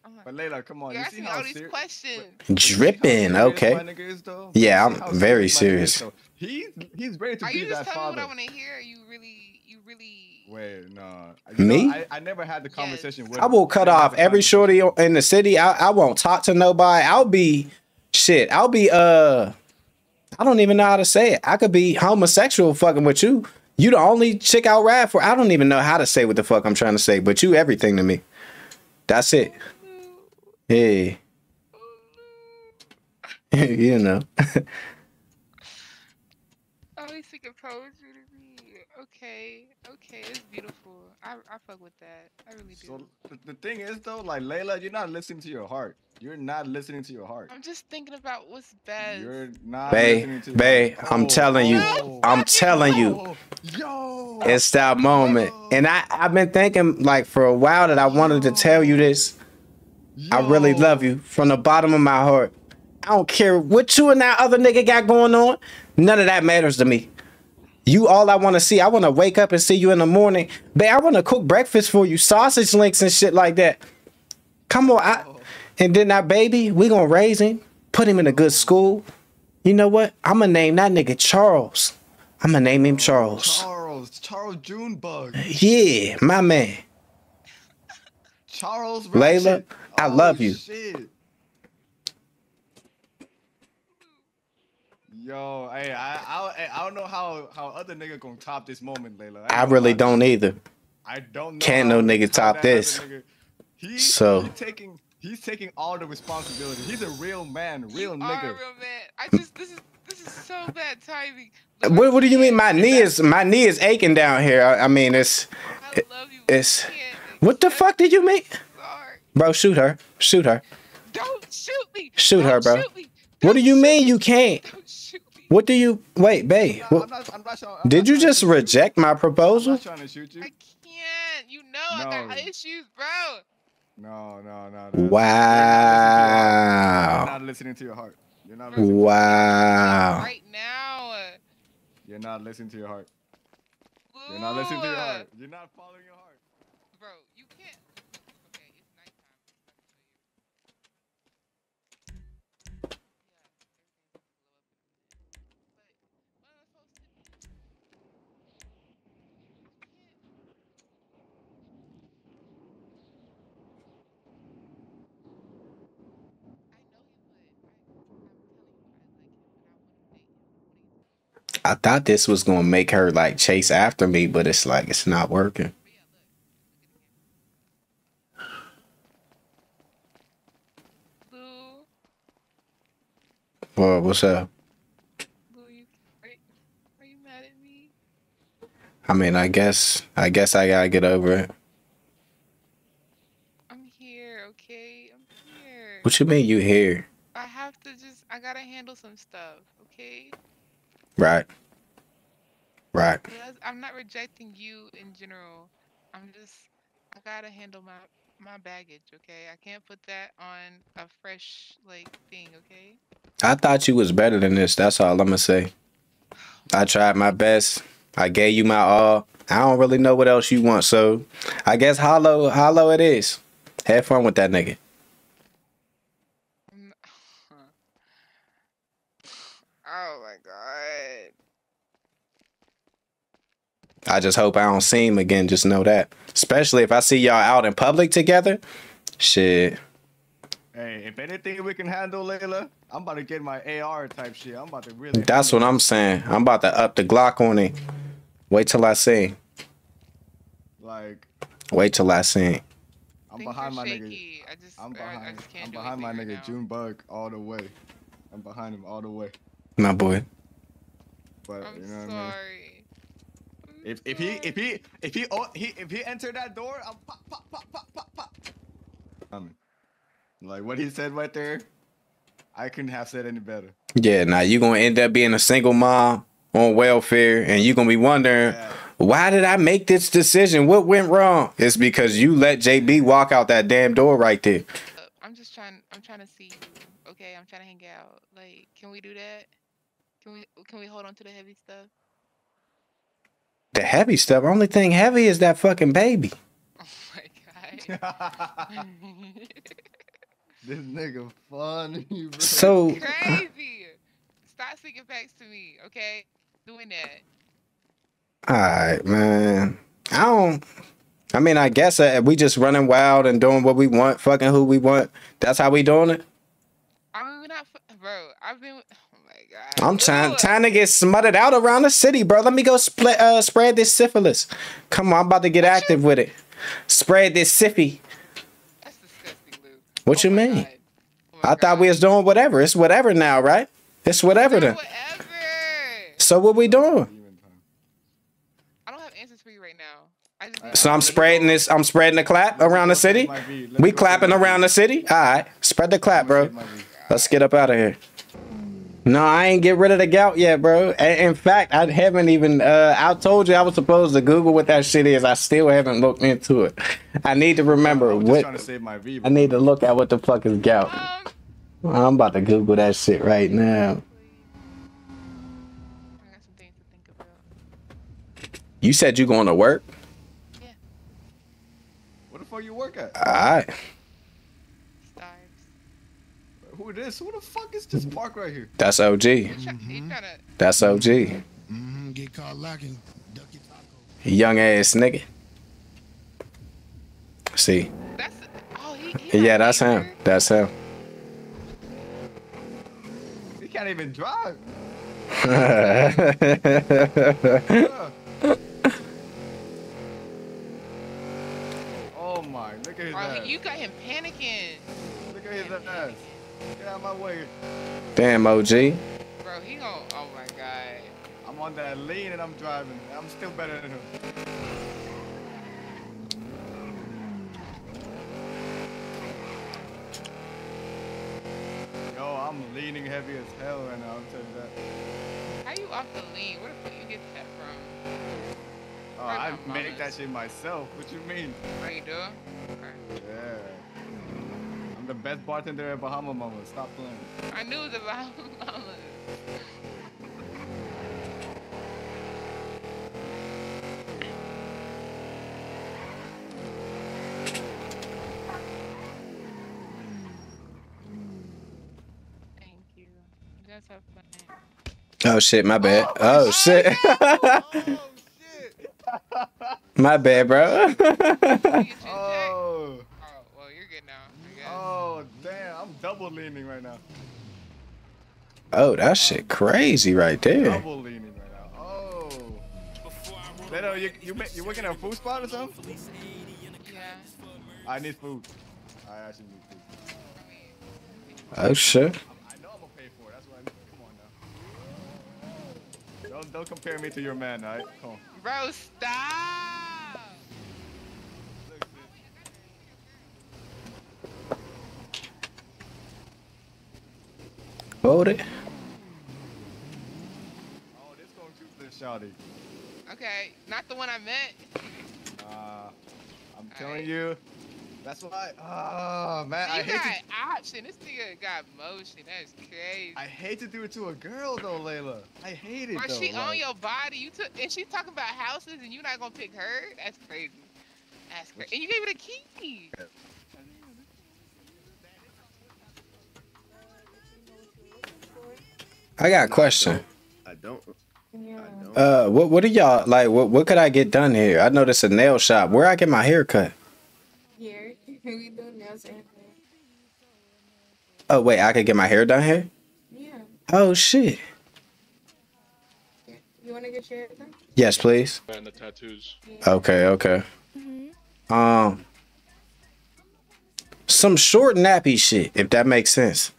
Oh my But Layla, come on. You You asking see how all these serious? questions. You see Dripping, okay. is. Yeah, I'm very serious serious. my nigga is. He's he's ready to Are be you just telling me what I want to hear? Are you really, you really? Wait, no. You Me? Know, I, I never had the conversation with I will cut off every shorty in the city. I, I won't talk to nobody. I'll be shit. I'll be uh I don't even know how to say it. I could be homosexual fucking with you. You the only chick I'll rap for. I don't even know how to say what the fuck I'm trying to say, but you everything to me. That's it. Yeah. <laughs> you know. Always thinking poetry to me. Okay, okay, it's beautiful. I I fuck with that. I really do. So the, the thing is though, like Layla, you're not listening to your heart. You're not listening to your heart. I'm just thinking about what's best. You're not Bae, listening to your bae, heart. I'm oh, telling you. Oh. I'm telling you. Oh, Yo. It's that moment. And I, I've been thinking like for a while that I wanted to tell you this. I really love you from the bottom of my heart. I don't care what you and that other nigga got going on. None of that matters to me. You all I want to see. I want to wake up and see you in the morning. Babe, I want to cook breakfast for you, sausage links and shit like that. Come on, I, and then that baby, we gonna raise him, put him in a good school. You know what? I'm gonna name that nigga Charles. I'm gonna name him Charles. Charles, Charles Junebug, Yeah, my man. Charles. Layla. I Oh, love you. Shit. Yo, hey, I, I, I don't know how how other nigga gonna top this moment, Layla. I ain't really don't either. I don't know. Can't no nigga top that this. nigga. He, So- he taking he's taking all the responsibility. He's a real man, you real are nigga. a real man. I just this is this is so bad timing. Look, What, what do you mean? My knee is my knee is aching down here. I, I mean, it's I love you. it's- what the fuck did you mean, it. Sorry. Bro? Shoot her, shoot her. Don't shoot me. Shoot her, Don't bro. shoot me. What do you mean you can't? Don't shoot me. What do you wait, babe? Nah, What, I'm not, I'm not trying- I'm did you just reject my proposal? I'm not trying to shoot you. I can't. You know I got No. issues, bro. No, no, no. no. Wow. You're not listening to your heart. You're not listening. Wow. Right now. You're not listening to your heart. You're not listening to your heart. You're not following your heart. Bro, you can't. Okay, it's nighttime. I'm about to show you. Yeah, everything's gonna blow up in a minute. But what am I supposed to do? I can't. I know you would. I, I'm telling you, I like him and I want to date him. What do you I thought this was gonna make her like chase after me, but it's like it's not working. But yeah, look. Look at it again. Lou, Well, what's up? Lou, you are, are you mad at me? I mean, I guess I guess I gotta get over it. I'm here, okay? I'm here. What you mean you here? I have to just I gotta handle some stuff, okay? Right. Right. Because I'm not rejecting you in general. I'm just I gotta handle my my baggage, okay? I can't put that on a fresh like thing, okay? I thought you was better than this. That's all I'm gonna say. I tried my best. I gave you my all. I don't really know what else you want, so I guess hollow, hollow it is. Have fun with that nigga. I'm- oh my god. I just hope I don't see him again. Just know that. Especially if I see y'all out in public together. Shit. Hey, if anything we can handle, Layla, I'm about to get my AR type shit. I'm about to really. That's what I'm saying. I'm about to up the Glock on it. Wait till I see. Like, Wait till I see. I'm behind are my nigga. shaky. I just I'm I- I behind. just can't I'm behind my anything nigga right now. Junebug all the way. I'm behind him all the way. My boy. But I'm you know what I mean. Sorry. I'm If if he if he if he oh, he if he entered that door, I'm pop pop pop pop pop pop. Coming. Like what he said right there, I couldn't have said any better. Yeah, now you're gonna end up being a single mom on welfare, and you're gonna be wondering Yeah. why did I make this decision? What went wrong? It's because you let JB walk out that damn door right there. Uh, I'm just trying. I'm trying to see you. Okay, I'm trying to hang out. Like, can we do that? Can we? Can we hold on to the heavy stuff? The heavy stuff. Only thing heavy is that fucking baby. Oh my god. This nigga funny, bro. So Crazy. Stop speaking facts to me, okay? Doing that. Alright, man. I don't. I mean, I guess uh, we just running wild and doing what we want, fucking who we want. That's how we doing it. I mean, we're not, bro. I've been. My god. I'm trying, trying to get smutted out around the city, bro. Let me go split, uh, spread this syphilis. Come on, I'm about to get active with it. Spread this sippy. That's disgusting, Luke. What you Oh my mean? Oh my I thought we was doing whatever. It's whatever now, right? It's whatever then. Whatever. So what we doing? I don't have answers for you right now. I just. So I'm spreading this. I'm spreading the clap around the city. My V. Let me We clapping around the city. All right, spread the clap, bro. Save my V. Let's get up out of here. No, I ain't get rid of the gout yet, bro. In fact, I haven't even. Uh, I told you I was supposed to Google what that shit is. I still haven't looked into it. I need to remember I'm just what. trying to save my V. I bro. need to look at what the fuck is gout. Um, I'm about to Google that shit right now. I got some things to think about. You said you going to work? Yeah. What the fuck you work at? All right. Stars. Who this? Who the fuck is this park right here? That's OG. You try, you trying to. That's OG. Mm-hmm. Get caught lacking. Duck your taco. Young ass nigga. See. That's. Oh, he. he Yeah, that's him. here. That's him. He can't even drive. <laughs> oh my! Look at his Bro, ass. you got him panicking. Look at his ass. Get out of my way. Damn OG. Bro, he gon' Oh my god. I'm on that lane and I'm driving. I'm still better than him. Yo, I'm leaning heavy as hell right now. I'll tell you that. How you off the lean? Where the fuck you get that from? Oh, I my make that shit myself. What you mean? How you doing? Okay. Yeah. I'm the best bartender at Bahama Mama. Stop playing. I knew it was about mamas. Thank you. You guys have fun. Oh shit, my bad. Oh shit. Oh shit! <laughs> my bad, bro. Oh, You get your check? Oh. Oh, well, you're good now. I guess. Oh damn! I'm double leaning right now. oh, that shit um, crazy right there. Double leaning right now. Oh. Leto, you you you working at a food spot or something? Yeah. I need food. I actually need food. Oh shit. I know I'm gonna pay for it. That's why. I need. Come on now. Don't don't compare me to your man, alright? Come on. bro, stop. Look, sis. Hold it. Oh, this going to the shawty. Okay, not the one I meant. Uh, I'm telling Alright. you. That's why. Ah, man, I you hate got to. option. This nigga got motion. That is crazy. I hate to do it to a girl though, Layla. I hate it Bro, though. she on your body. You took, and she's talking about houses, and you're not gonna pick her. That's crazy. That's crazy. And you gave her the key. I got a question. I don't. Uh, what what do y'all like? What what could I get done here? I know this a nail shop. Where I get my hair cut? Here, <laughs> we do nails and hair. Oh wait, I could get my hair done here. Yeah. Oh shit. You want to get your hair done? Yes, please. And the tattoos. Okay, okay. Um, some short nappy shit, if that makes sense.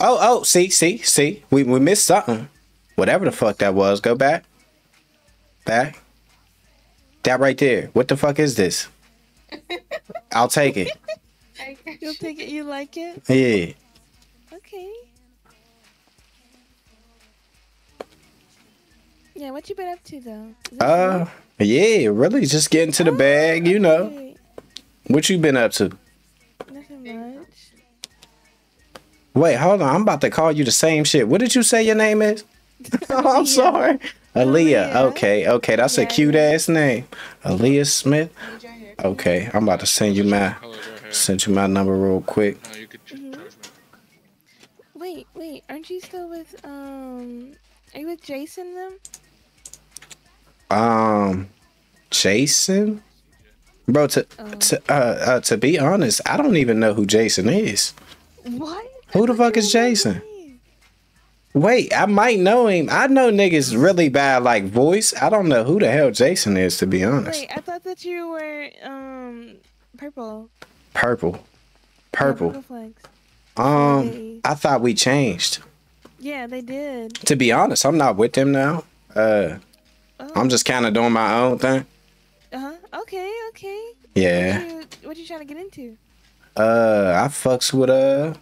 Oh, oh, see, see, see, we we missed something. Whatever the fuck that was, go back, back. That right there. What the fuck is this? <laughs> I'll take it. You'll take it. You like it? Yeah. Okay. Yeah. What you been up to though? Is Uh, fun? yeah, really, just getting to the bag, you know. Alright, What you been up to? Nothing much. Wait, hold on. I'm about to call you the same shit. What did you say your name is? <laughs> oh, I'm Aaliyah. sorry. Aaliyah. Aaliyah. Okay, okay. That's a cute yeah. ass name. Aaliyah Smith. need your hair. Okay, I'm about to send you my. Color of their Sent you my number real quick. No, you could ch- Mhm. Wait, wait, aren't you still with um? Are you with Jason them? Um, Jason, bro. To to uh, uh to be honest, I don't even know who Jason is. What? Who the fuck is Jason? Wait, I might know him. I know niggas really bad like voice. I don't know who the hell Jason is to be honest. Wait, I thought that you were um purple. Purple, purple. Um, I thought we changed. Yeah, they did. To be honest, I'm not with them now. Uh, I'm just kind of doing my own thing. Uh huh. Okay, okay. Yeah. What you, what you trying to get into? Uh, I fucks with uh.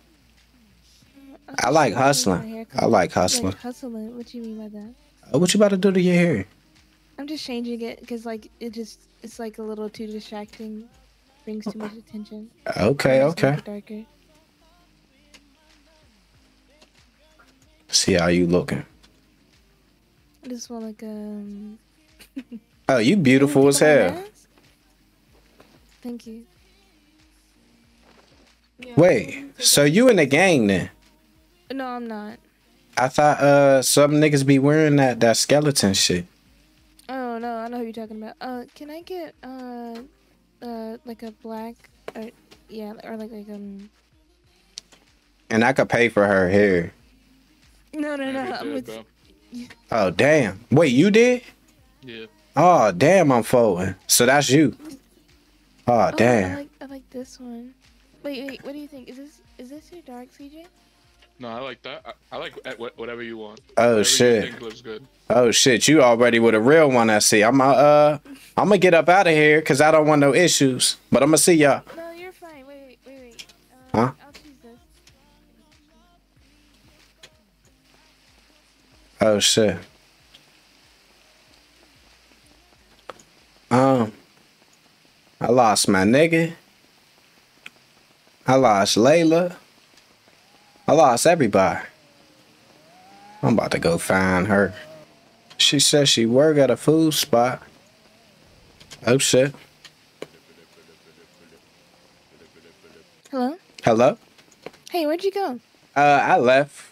I like hustling. I like hustling. Like hustling. What you mean by that? Uh, What you about to do to your hair? I'm just changing it because like it just it's like a little too distracting, brings too much attention. Okay, I just make okay. Darker. See how you looking. I just want like um. <laughs> Oh, you beautiful as hell. Thank you. Wait, so you in the gang then? No, I'm not. I thought uh some niggas be wearing that that skeleton shit. Oh no, I know who you're talking about. Uh, can I get uh, uh, like a black or yeah, or like like um. And I could pay for her hair. No, no, no. Yeah, I'm with. Oh damn. Wait, you did? Yeah. Oh damn, I'm folding. So that's you. Oh Oh, I damn. like I like this one. Wait, wait. What do you think? Is this is this your dark CJ? No, I like that. I, I like wh- wh- whatever you want. Oh, Whatever shit. Looks good. Oh shit, you already with a real one I see. I'm uh, uh I'm gonna get up out of here cause I don't want no issues. But I'm gonna see y'all. No, you're fine. Wait, wait, wait, wait. Uh, Huh? I'll choose this. Oh shit. Um I lost my nigga. I lost Layla. I lost everybody. I'm about to go find her. She says she work at a food spot. Oh shit. Hello. Hello? Hey, where'd you go? Uh, I left.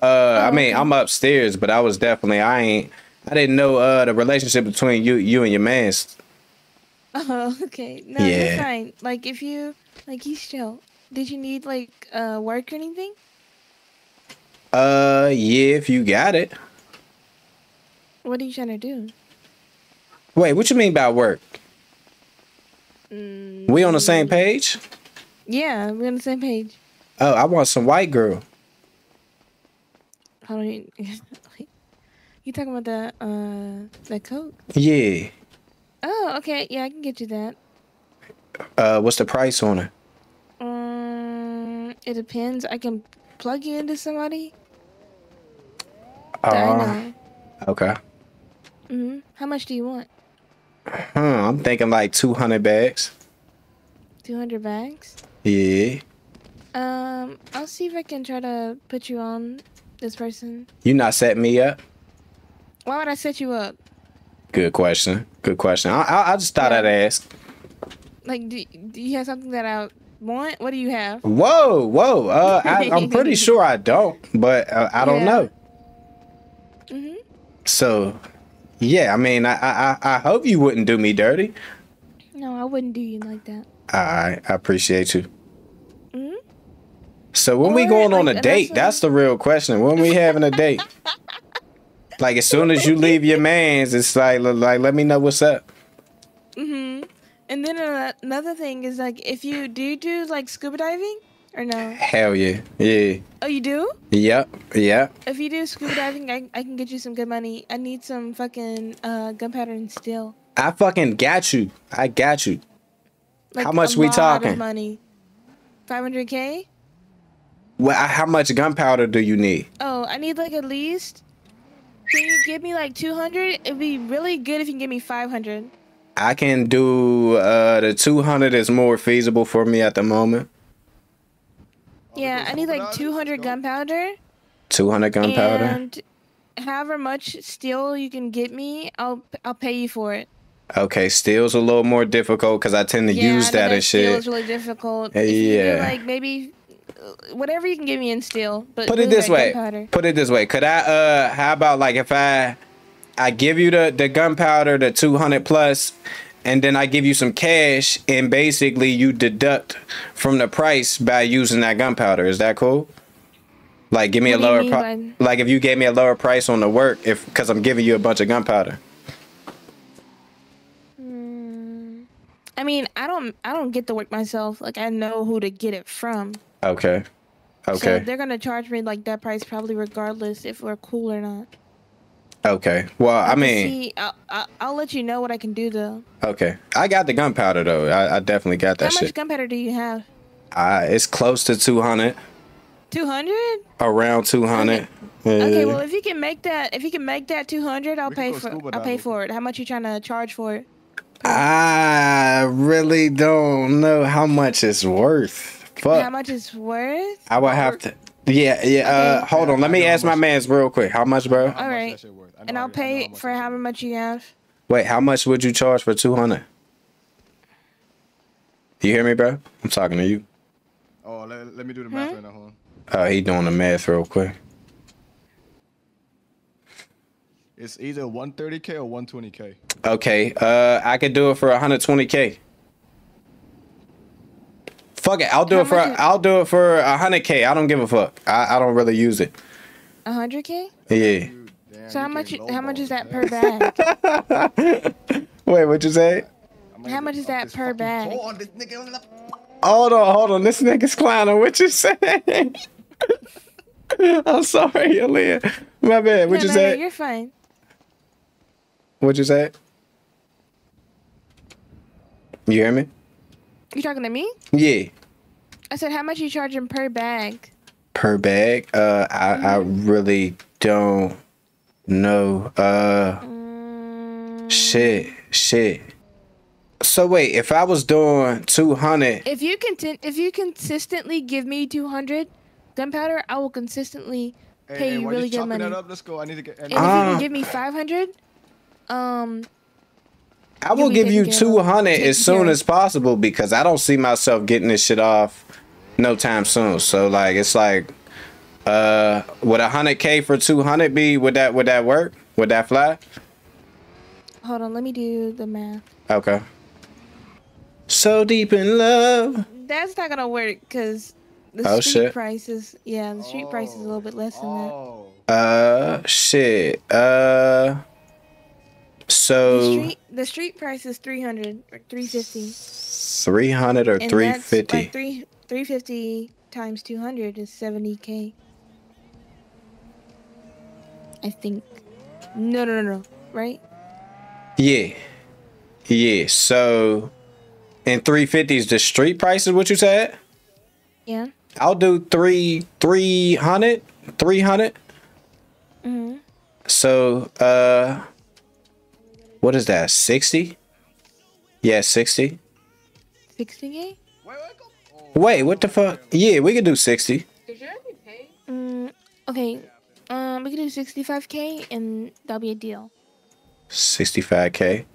Uh, I mean, I'm upstairs, but I was definitely I ain't. I didn't know uh the relationship between you you and your man's. <laughs> Oh, okay. No, Yeah. you're fine. Like if you like, he's chill. Did you need like uh work or anything? Uh, yeah, if you got it. What are you trying to do? Wait, what you mean by work? Mm, We on the same page? Yeah, we're on the same page. Oh, I want some white girl. How do you? <laughs> you talking about the uh the coke? Yeah. Oh, okay. Yeah, I can get you that. Uh, what's the price on it? Um, it depends. I can plug you into somebody. Uh, okay. hmm How much do you want? Hmm, I'm thinking like 200 bags. Two hundred bags. Yeah. Um, I'll see if I can try to put you on this person. You not set me up? Why would I set you up? Good question. Good question. I I, I just thought I'd ask. Like, do, do you have something that I want? What do you have? Whoa, whoa. Uh, I, I'm pretty <laughs> sure I don't, but uh, I don't Yeah. know. So, yeah. I mean, I, I I- I hope you wouldn't do me dirty. No, I wouldn't do you like that. I I appreciate you. Mhm. So when we Or, going on a date? That's the real question. When we having a date? <laughs> like as soon as you leave your man's, it's like like let me know what's up. Mhm. And then another thing is like, if you do do like scuba diving or no? Hell yeah, yeah, Oh, you do? yep, yep. If you do scuba diving, I, I can get you some good money. I need some fucking uh, gunpowder and steel. I fucking got you. I got you. Like How much we talking? Money. Five hundred k. Well, how much gunpowder do you need? Oh, I need like at least. Can you give me like two hundred? It'd be really good if you can give me five hundred. I can do uh the 200 is more feasible for me at the moment. Yeah, I need like two hundred gunpowder. 200 gunpowder. And however much steel you can get me, I'll I'll pay you for it. Okay, steel's a little more difficult because I tend to yeah, use I that and steel shit. is really difficult. If you yeah. like maybe whatever you can give me in steel. But Put it this way. gunpowder. Put it this way. Could I uh how about like if I I give you the the gunpowder, the 200 plus and then I give you some cash and basically you deduct from the price by using that gunpowder. Is that cool? Like give me What a lower mean pri- by- like if you gave me a lower price on the work if cuz I'm giving you a bunch of gunpowder. Mm, I mean, I don't, I don't get the work myself. Like I know who to get it from. Okay. So Okay. they're gonna charge me like that price probably regardless if we're cool or not. Okay. Well, I mean, see, I'll, I'll, I'll let you know what I can do though. okay. I got the gunpowder though. I, I definitely got that How much gunpowder do you have? Uh, it's close to 200, Two hundred. around 200. Okay, Uh, well if you can make that, if you can make that two hundred, I'll We pay for, I'll pay for it. How much you trying to charge for it? I really don't know how much it's worth. Fuck. How much it's worth? I would have to. Yeah, yeah. Uh, hold on. Let me ask my man's real quick. How much, bro? All right, and I'll pay for however much you have. Wait, how much would you charge for 200? You hear me, bro? I'm talking to you. Oh, let, let me do the math right now. Hold on. Uh, he doing the math real quick. It's either 130k or 120k. Okay, uh, I could do it for 120k. Fuck it, I'll do How it for much I'll do it for a 100k. I don't give a fuck. I, I don't really use it. A hundred k. Yeah. So how much? How much is that per bag? <laughs> Wait, what you say? How much is that per bag? Hold on, hold on. This nigga's clowning. What you say? <laughs> I'm sorry, Aaliyah. My bad. What No, you no, no, say? You're fine. What you say? You hear me? You talking to me? Yeah. I said, how much you charging per bag? Per bag? Uh, I I really don't know. Uh, shit, shit. So wait, if I was doing two hundred, If you content, if you consistently give me two hundred gunpowder, I will consistently Hey, pay hey, you while really you good chopping money. that up, let's go. I need to get. And if you Ah. can give me five hundred, um, I will give you taken care of. two hundred as soon as possible because I don't see myself getting this shit off no time soon. So like, it's like, uh, would a hundred k for two hundred be? Would that would that work? Would that fly? hold on, let me do the math. Okay. So deep in love. That's not gonna work because the Oh, street shit. price is yeah, the street price is a little bit less than Oh. Uh, shit. Uh, that. The so street the street price is three hundred or three fifty. three hundred or And three that's like three three fifty times two hundred is seventy k. I think. No, no, no, no. Right? Yeah. Yeah. So, in three fifty is the street price is what you said? Yeah. I'll do three three hundred. Three hundred. Mm-hmm. So, uh, what is that? Sixty? Yeah, sixty. Sixty k. Wait, what the fuck? Yeah, we could do sixty. Mm, okay. Um, we could do sixty five k, and that'll be a deal. Sixty-five k.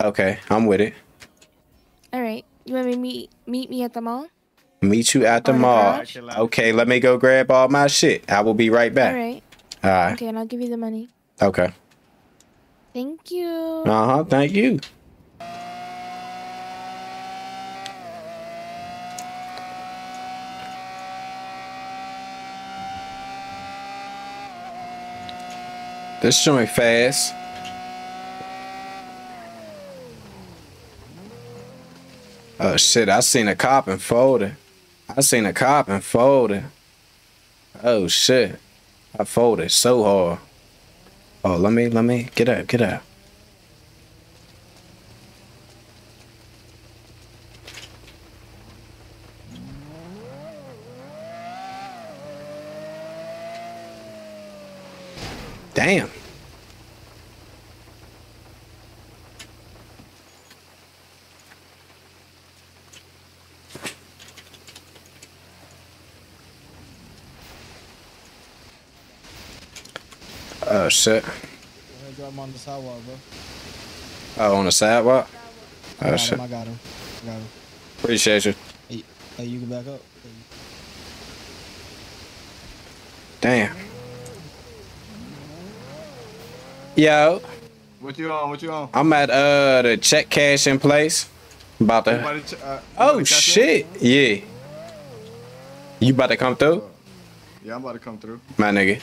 Okay, I'm with it. All right. You want me to meet meet me at the mall? Meet you at the On mall. garage? Okay, let me go grab all my shit. I will be right back. All right. All right. Okay, and I'll give you the money. Okay. Thank you. Uh huh. Thank you. This joint fast. Oh shit! I seen a cop and folded. I seen a cop and folded. Oh shit! I folded so hard. Oh, let me, let me get up, get up. Damn. Oh shit. I'm on the sidewalk, bro. Oh, on the sidewalk. I Oh got shit. him. I got him. I got him. Appreciate you. Hey, hey, you can back up. Damn. Yo, What you on? What you on? I'm at uh the check cash in place. About to. about to ch- uh, Oh to cash in? shit! Yeah. You about to come through, Yeah, I'm about to come through. my nigga?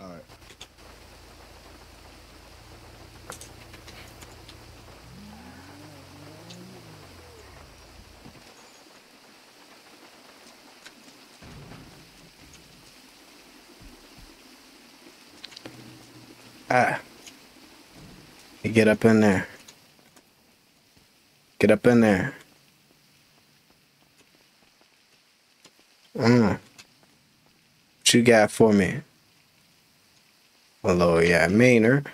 All right. Ah. You get up in there. Get up in there. Mm. What you got for me? Hello, yeah, Maynard.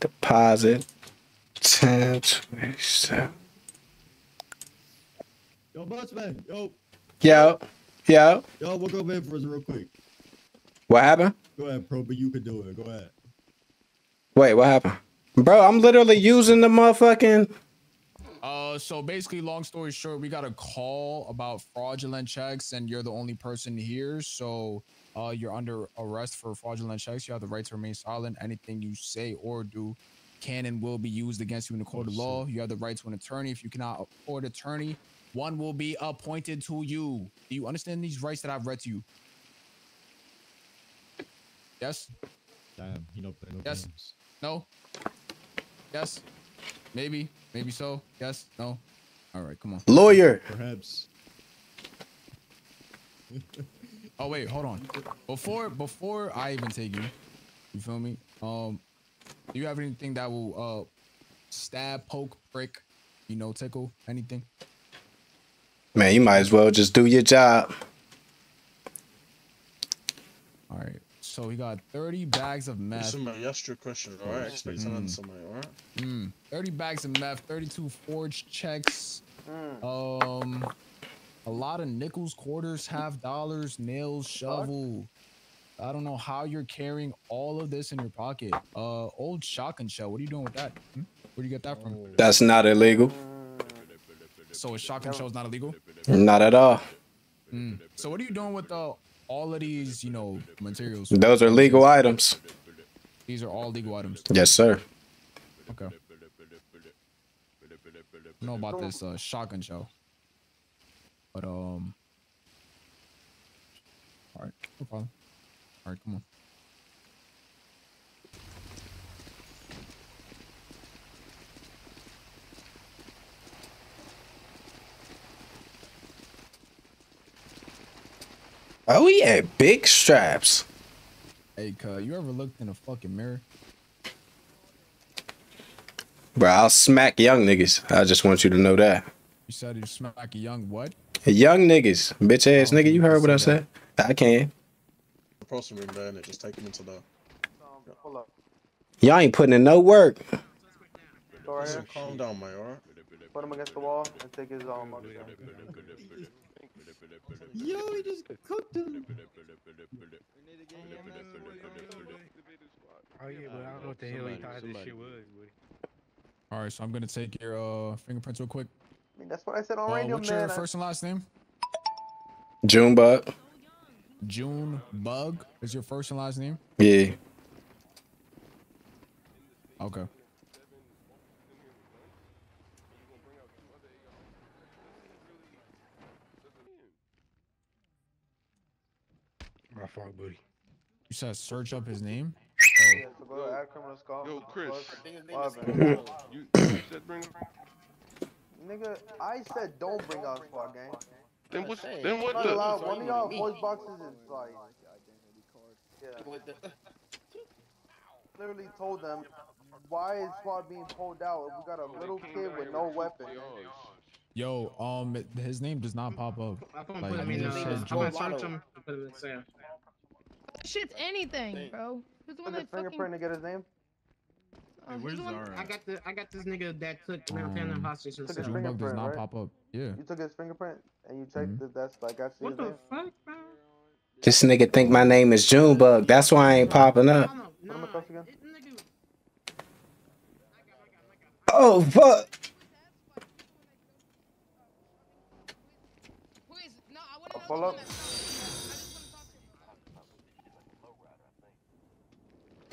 Deposit. 10, 27. Yo, Buzzman. Yo, Yo, yo. yo, we'll go in for us real quick. What happened? Go ahead, bro, but you can do it. Go ahead. Wait, what happened? Bro, I'm literally using the motherfucking. Uh, so basically, long story short, we got a call about fraudulent checks, and you're the only person here. So, uh, you're under arrest for fraudulent checks. You have the right to remain silent. Anything you say or do can and will be used against you in the court of law. You have the right to an attorney. If you cannot afford attorney, one will be appointed to you. Do you understand these rights that I've read to you? Yes. Damn, you know, no Yes. games. No. Yes. Maybe. Maybe so. Yes. No. All right. Come on. Lawyer. Perhaps. <laughs> Oh wait, hold on. Before before I even take you, you feel me? Um, do you have anything that will uh stab, poke, prick, you know, tickle, anything? Man, you might as well just do your job. All right. So we got 30 bags of meth. Somebody asked you a question, alright? Expect Mm. answer, mate, alright? Mm, 30 bags of meth, 32 forged checks. Um, a lot of nickels, quarters, half dollars, nails, shovel. I don't know how you're carrying all of this in your pocket. Uh, old shotgun shell. What are you doing with that? Hmm? Where do you get that from? That's not illegal. So a shotgun shell is not illegal. Not at all. Mm. So what are you doing with uh, all of these, you know, materials? Those are legal items. These are all legal items. Yes, sir. Okay. I know about this uh, shotgun show, But um Alright, no problem. Alright, come on. Oh, he had big straps. Hey, cuz, you ever looked in a fucking mirror? Bro, I'll smack young niggas. I just want you to know that. You said you smack a young what? Young niggas. Bitch ass nigga, you heard what I said? I can. The person room there, innit? Just take him into the. Y'all ain't putting in no work. Listen, calm down, mate, alright? Put him against the wall and take his arm um. Yo, he just cooked him. Oh yeah, but I don't know what the hell he thought this shit was. Alright, so I'm gonna take your uh fingerprints real quick. I mean, that's what I said on Uh, radio, what's man. your I- first and last name? Junebug. June Bug is your first and last name? Yeah. Okay. My fault, buddy. You said search up his name? Yeah, so go to add criminal skull. Yo, Chris. What You, happened? you said bring Nigga, I said don't bring out squad gang. Then what- then what Not the- allowed. One of y'all voice boxes is like. Yeah. Literally told them, why is squad being pulled out if we got a little kid with no weapon? Yo, um, his name does not pop up. I'm gonna Like, put him in. just Uh, I'm gonna search him. And Put him in Sam. Shit's anything, bro. Who's the one Took that his fucking? fingerprint to get his name. um, who's the one? I got the I got this nigga that took Montana Um, hostage Took his himself. Junebug does not right? pop up. Yeah. You took his fingerprint and you checked Mhm. if that's like actually What his the name. fuck, bro? This nigga think my name is Junebug. That's why I ain't popping up. Put him across. Oh fuck. I'll pull up.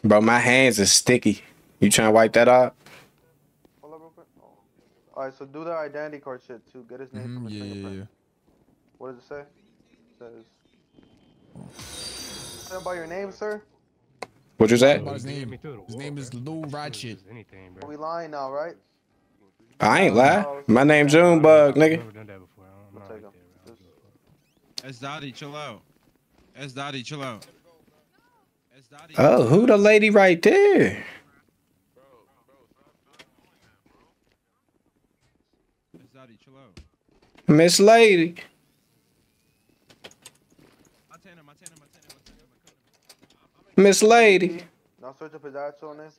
Bro, my hands are sticky. You trying to wipe that off? Pull up real quick. Oh. Alright, so do the identity card shit too. Get his name mm, from his yeah, yeah, yeah. What does it say? It says. Say about your name, sir. What you say? About his name. His name is Lou Ratchett. We lying now, right? I ain't lie. Oh, my name Junebug, nigga. We'll take him. S Dottie, chill out. S Dottie, chill out. Oh, who the lady right there? S Dottie. Miss Lady. Miss Lady. Now search up his actual name.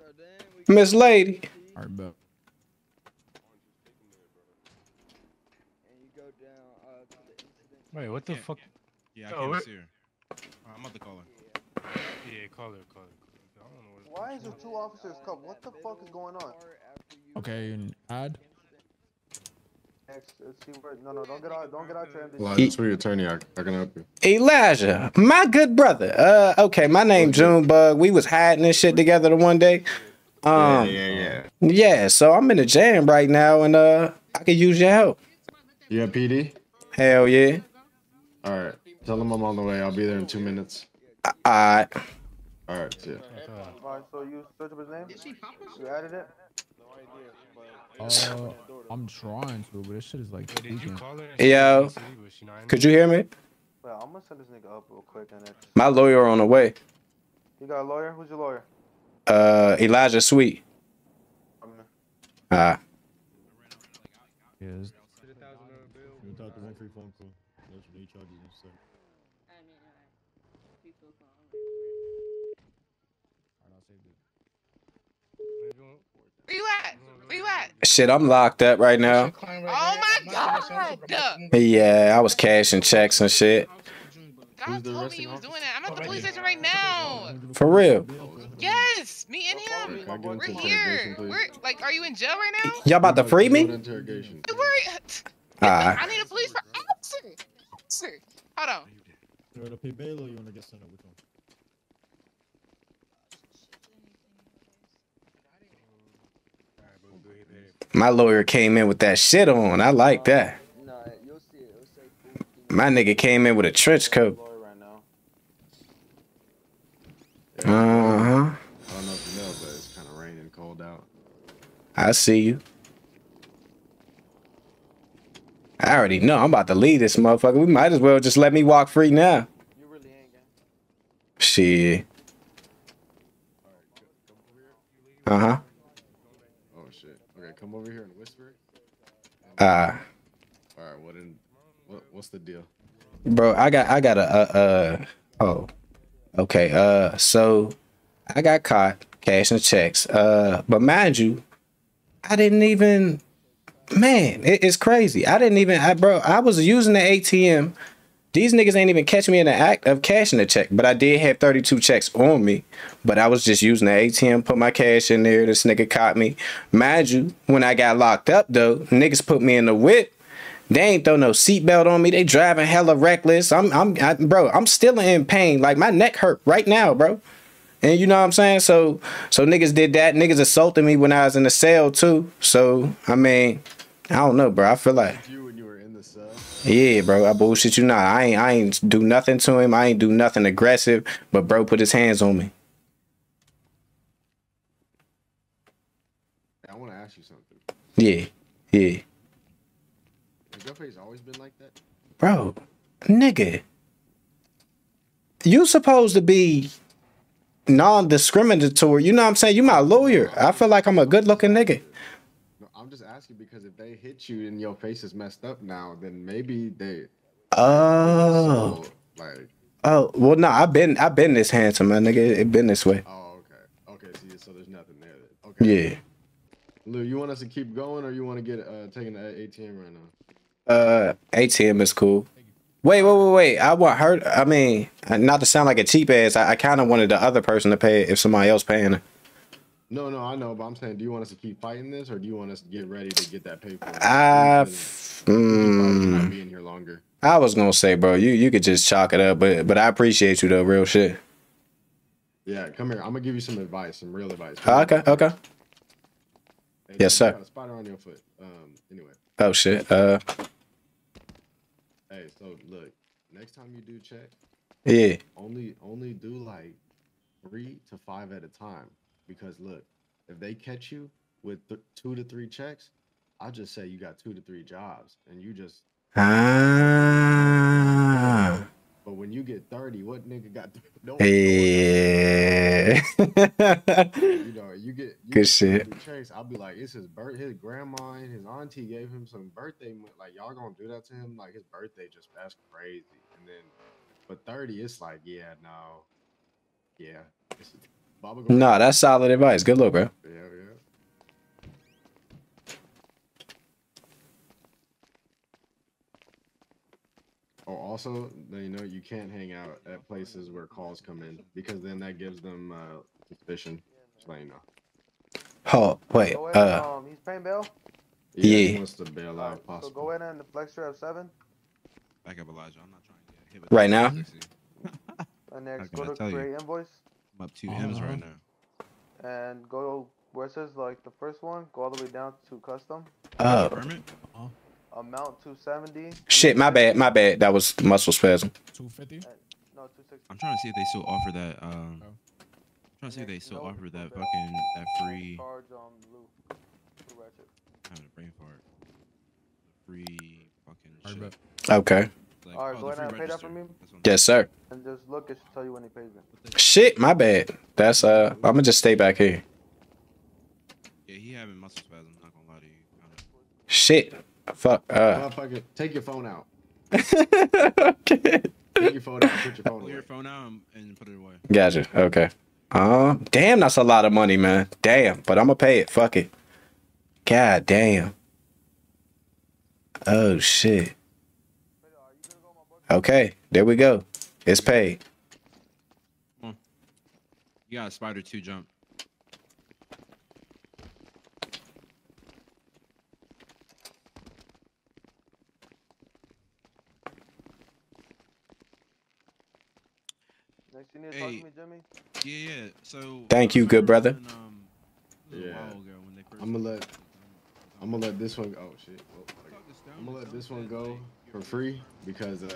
Miss Lady. Alright, bet. Wait, what the fuck? Yeah, I Oh, can't see her. I'm about to call her. Yeah, call her, call her. I don't know what Why is there two officers come? What the fuck is going on? Okay, and add. Next, let's see where. No, no, don't get out. Don't get out your MD. Elijah, sweet attorney, I, I can help you. Elijah, my good brother. Uh, okay, my name Junebug. We was hiding this shit together the one day. Um, yeah, yeah, yeah. So I'm in the jam right now, and uh, I could use your help. You have PD? Hell yeah. All right. Tell them I'm on the way. I'll be there in two minutes. All right. See ya. Alright, so you search up his name. You added it. Uh, I'm trying to, but this shit is like. tweaking. Yo, could you hear me? Well, I'm gonna send this nigga up real quick and then. My lawyer on the way. You got a lawyer? Who's your lawyer? Uh, Elijah Sweet. Ah. Yes. You talk to one free phone call. That's what they charge you. So. Where you at? Where you at? Shit, I'm locked up right now. Oh my god! Yeah, I was cashing checks and shit. God told me he was doing that. I'm at the police station right now. For real. Yes, me and him. Can We're here. We're like, are you in jail right now? Y'all about to free me? Interrogation. Don't. <laughs> Ah. I need a police for answer. Answer. Hold on. You want to pay bail or you want to get sent up? Which one? My lawyer came in with that shit on. I like that. My nigga came in with a trench coat. Uh huh. I don't know if you know, but it's kind of raining cold out. I see you. I already know. I'm about to leave this motherfucker. We might as well just let me walk free now. Shit. Uh huh. Oh shit. Okay, come over here and whisper it. Ah. All right. What in? What, what's the deal? Bro, I got I got a uh, uh oh. Okay, uh so I got caught cashing checks. Uh but mind you, I didn't even man, it, it's crazy. I didn't even I bro, I was using the ATM. These niggas ain't even catch me in the act of cashing a check, but I did have 32 checks on me. But I was just using the ATM, put my cash in there. This nigga caught me. Mind you, when I got locked up though, niggas put me in the whip. They ain't throw no seatbelt on me. They driving hella reckless. I'm, I'm, I, bro. I'm still in pain. Like my neck hurt right now, bro. And you know what I'm saying? So, so niggas did that. Niggas assaulted me when I was in the cell too. So, I mean, I don't know, bro. I feel like, yeah, bro. I bullshit you not. I ain't, I ain't do nothing to him. I ain't do nothing aggressive. But bro, put his hands on me. I want to ask you something. Yeah, yeah, Has your face always been like that? bro. Nigga, you supposed to be non-discriminatory. You know what I'm saying? You my lawyer. I feel like I'm a good-looking nigga. No, I'm just asking because if they hit you and your face is messed up now, then maybe they. Oh. So, like, Oh well, no, I've been I've been this handsome, my nigga. It been this way. oh, okay, okay. See, so there's nothing there. Then. Okay. Yeah. Lou, you want us to keep going, or you want to get uh taking the ATM right now? Uh, ATM is cool. Wait, wait, wait, wait. I want her. I mean, not to sound like a cheap ass, I, I kind of wanted the other person to pay if somebody else paying it. No, no, I know, but I'm saying, do you want us to keep fighting this, or do you want us to get ready to get that paper? I, Because we mm, might be in here longer. I was gonna say, bro, you you could just chalk it up, but but I appreciate you though, real shit. Yeah, come here. I'm gonna give you some advice, some real advice. Okay, okay. Hey, Yes, sir. spider on your foot. Um. Anyway. Oh shit. Uh, Hey, so look, next time you do check, yeah. only only do like three to five at a time. Because look, if they catch you with th- two to three checks, I'll just say you got two to three jobs, and you just. Ah. But when you get thirty, what nigga got? Th- <laughs> no. Yeah. <laughs> You know, you get you Good get shit. Checks, I'll be like, it's his birth. His grandma and his auntie gave him some birthday. Like y'all gonna do that to him? Like his birthday just that's crazy. And then, but thirty, it's like, yeah, no, yeah. It's, Baba Nah, that's solid advice. Good luck, bro. Yeah, yeah. Oh, also, you know, you can't hang out at places where calls come in because then that gives them uh, suspicion. Just let you know. Oh wait. Go ahead. Uh, um, he's paying bail. Yeah, he wants to bail out if So go ahead and the flex of seven. Back up, Elijah. I'm not trying to get hit with Right now? And next, How go can I to tell you? create invoice I'm up two M's right now. and go where it says like the first one. Go all the way down to custom. oh Permit? Amount two seventy. shit. My bad. My bad. That was muscle spasm. Two fifty. No, two sixty. I'm trying to see if they still offer that. Um, I'm trying to see if they still offer that fucking that free. Charge um Lou. Lou Ratchett. having a brain fart. Free fucking shit. Okay. Like, All right, oh, go the ahead and pay that for me. Yes, sir. And just look, it should tell you when he pays it. Shit. My bad. That's uh. I'm gonna just stay back here. Yeah, he having muscle spasms. Not gonna lie to you. Shit. Fuck. Uh. Motherfucker, take your phone out. <laughs> okay. Take your phone out. Put your phone away. your phone out and- and put it away. Gotcha. Okay. Um. Damn, that's a lot of money, man. Damn. But I'm gonna pay it. Fuck it. God damn. Oh shit. Okay. There we go. It's paid. You got a spider two jump. Next, you need to talk Hey. to me, Jimmy. Yeah, yeah. So. Thank you, good brother. When, um, it was a Yeah. while ago when they first I'm gonna let. I'm gonna let this one. Oh shit. Oh, I'm gonna let this one go for free because uh,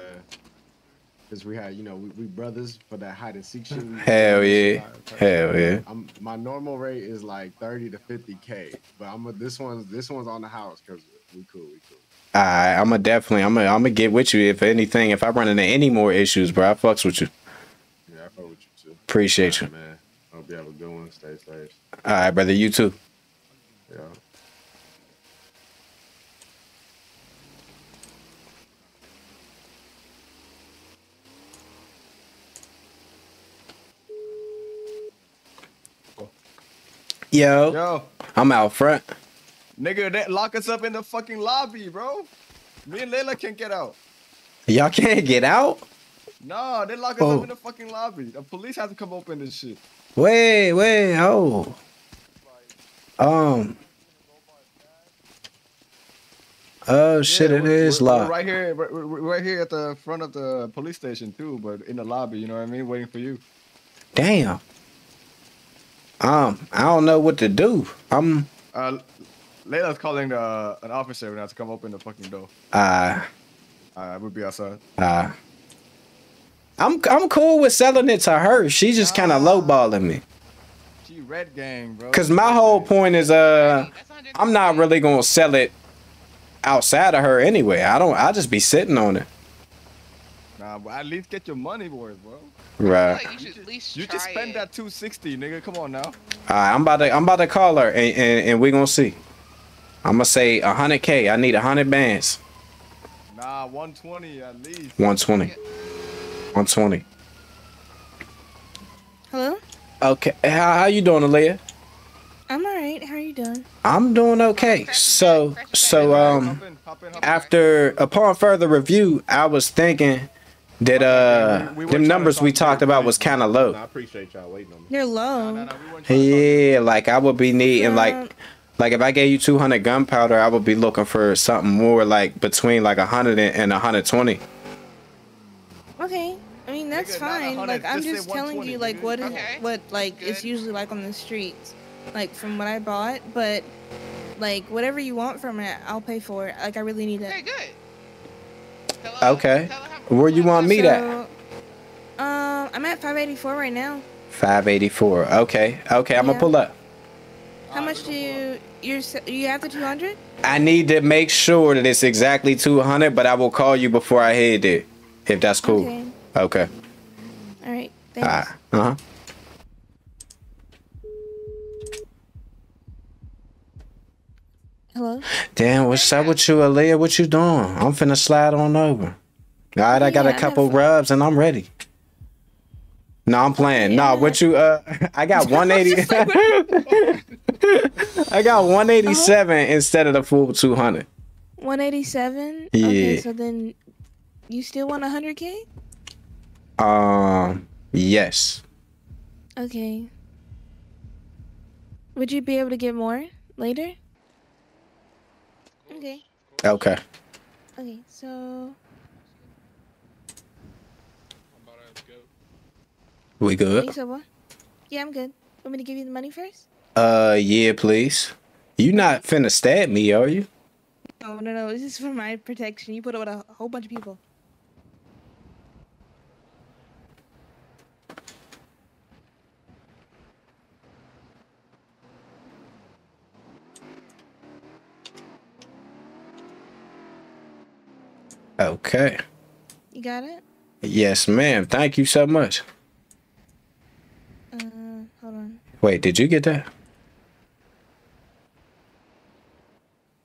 because we had you know we, we brothers for that hide and seek shit. <laughs> Hell yeah. Hell yeah. I'm my normal rate is like thirty to fifty k, but I'm a, this one's this one's on the house because we cool, we cool. I'm gonna definitely, I'm gonna, I'm gonna get with you if anything. If I run into any more issues, bro, I fucks with you. Yeah, I fuck with you too. Appreciate you. Man. Hope you have a good one. Stay safe. All right, brother. You too. Yeah. Yo, Yo, I'm out front. nigga, they lock us up in the fucking lobby, bro. Me and Layla can't get out. Y'all can't get out. No, they lock us Oh. up in the fucking lobby. The police have to come open this shit. Wait, wait, oh. Um. Oh shit! Yeah, it is locked. Right here, right here at the front of the police station too, but in the lobby. You know what I mean? Waiting for you. Damn. Um, I don't know what to do. I'm. Uh, Layla's calling the an officer now to come open the fucking door. Uh. Uh, we'll be outside. Uh. I'm I'm cool with selling it to her. She's just kind of lowballing me. She red gang, bro. Cause my whole point is, uh, I'm not really gonna sell it outside of her anyway. I don't. I just be sitting on it. Nah, but at least get your money worth, bro. Right. you should at least You just spend that 260, nigga. Come on now. All right, I'm about to I'm about to call her and and, and we gonna see. I'm gonna say hundred k. I need hundred bands. Nah, 120 at least. One twenty. One twenty. Hello? Okay. How how you doing, Aaliyah? I'm alright. How are you doing? I'm doing okay. So so um after upon further review, I was thinking Did uh we- we them numbers we talked about was kind of low. I appreciate y'all waiting on me. You're low. Yeah, like I would be needing like like if I gave you 200 gunpowder, I would be looking for something more like between like 100 and and 120. Okay. I mean that's fine. Like I'm just telling you like what is what like it's usually like on the streets. Like from what I bought, but like whatever you want from it, I'll pay for it. Like I really need it. Okay, good. Okay. Where you want me at? So, um, I'm at 584 right now. 584. Okay. Okay, I'm Yeah. gonna pull up. How much do you you're you have the 200? I need to make sure that it's exactly 200, but I will call you before I head there. If that's cool. Okay. Okay. All right. Thanks. Ah, uh-huh. Hello. Damn, what's up with you, Aaliyah? What you doing? I'm finna slide on over. All right, I got Yeah, a couple rubs and I'm ready. No, I'm playing. No, what you uh <laughs> I got <laughs> 180 <laughs> I got 187 instead of the full 200. 187. Okay, Yeah. so then you still want 100k? Um, yes. Okay. Would you be able to get more later? Okay. Okay. Okay, so We good? what? Yeah, I'm good. Want me to give you the money first? Uh, yeah, please. You not finna stab me, are you? Oh no no, this is for my protection. You put it with a whole bunch of people. Okay. You got it? Yes, ma'am. Thank you so much. Uh, hold on. Wait, did you get that?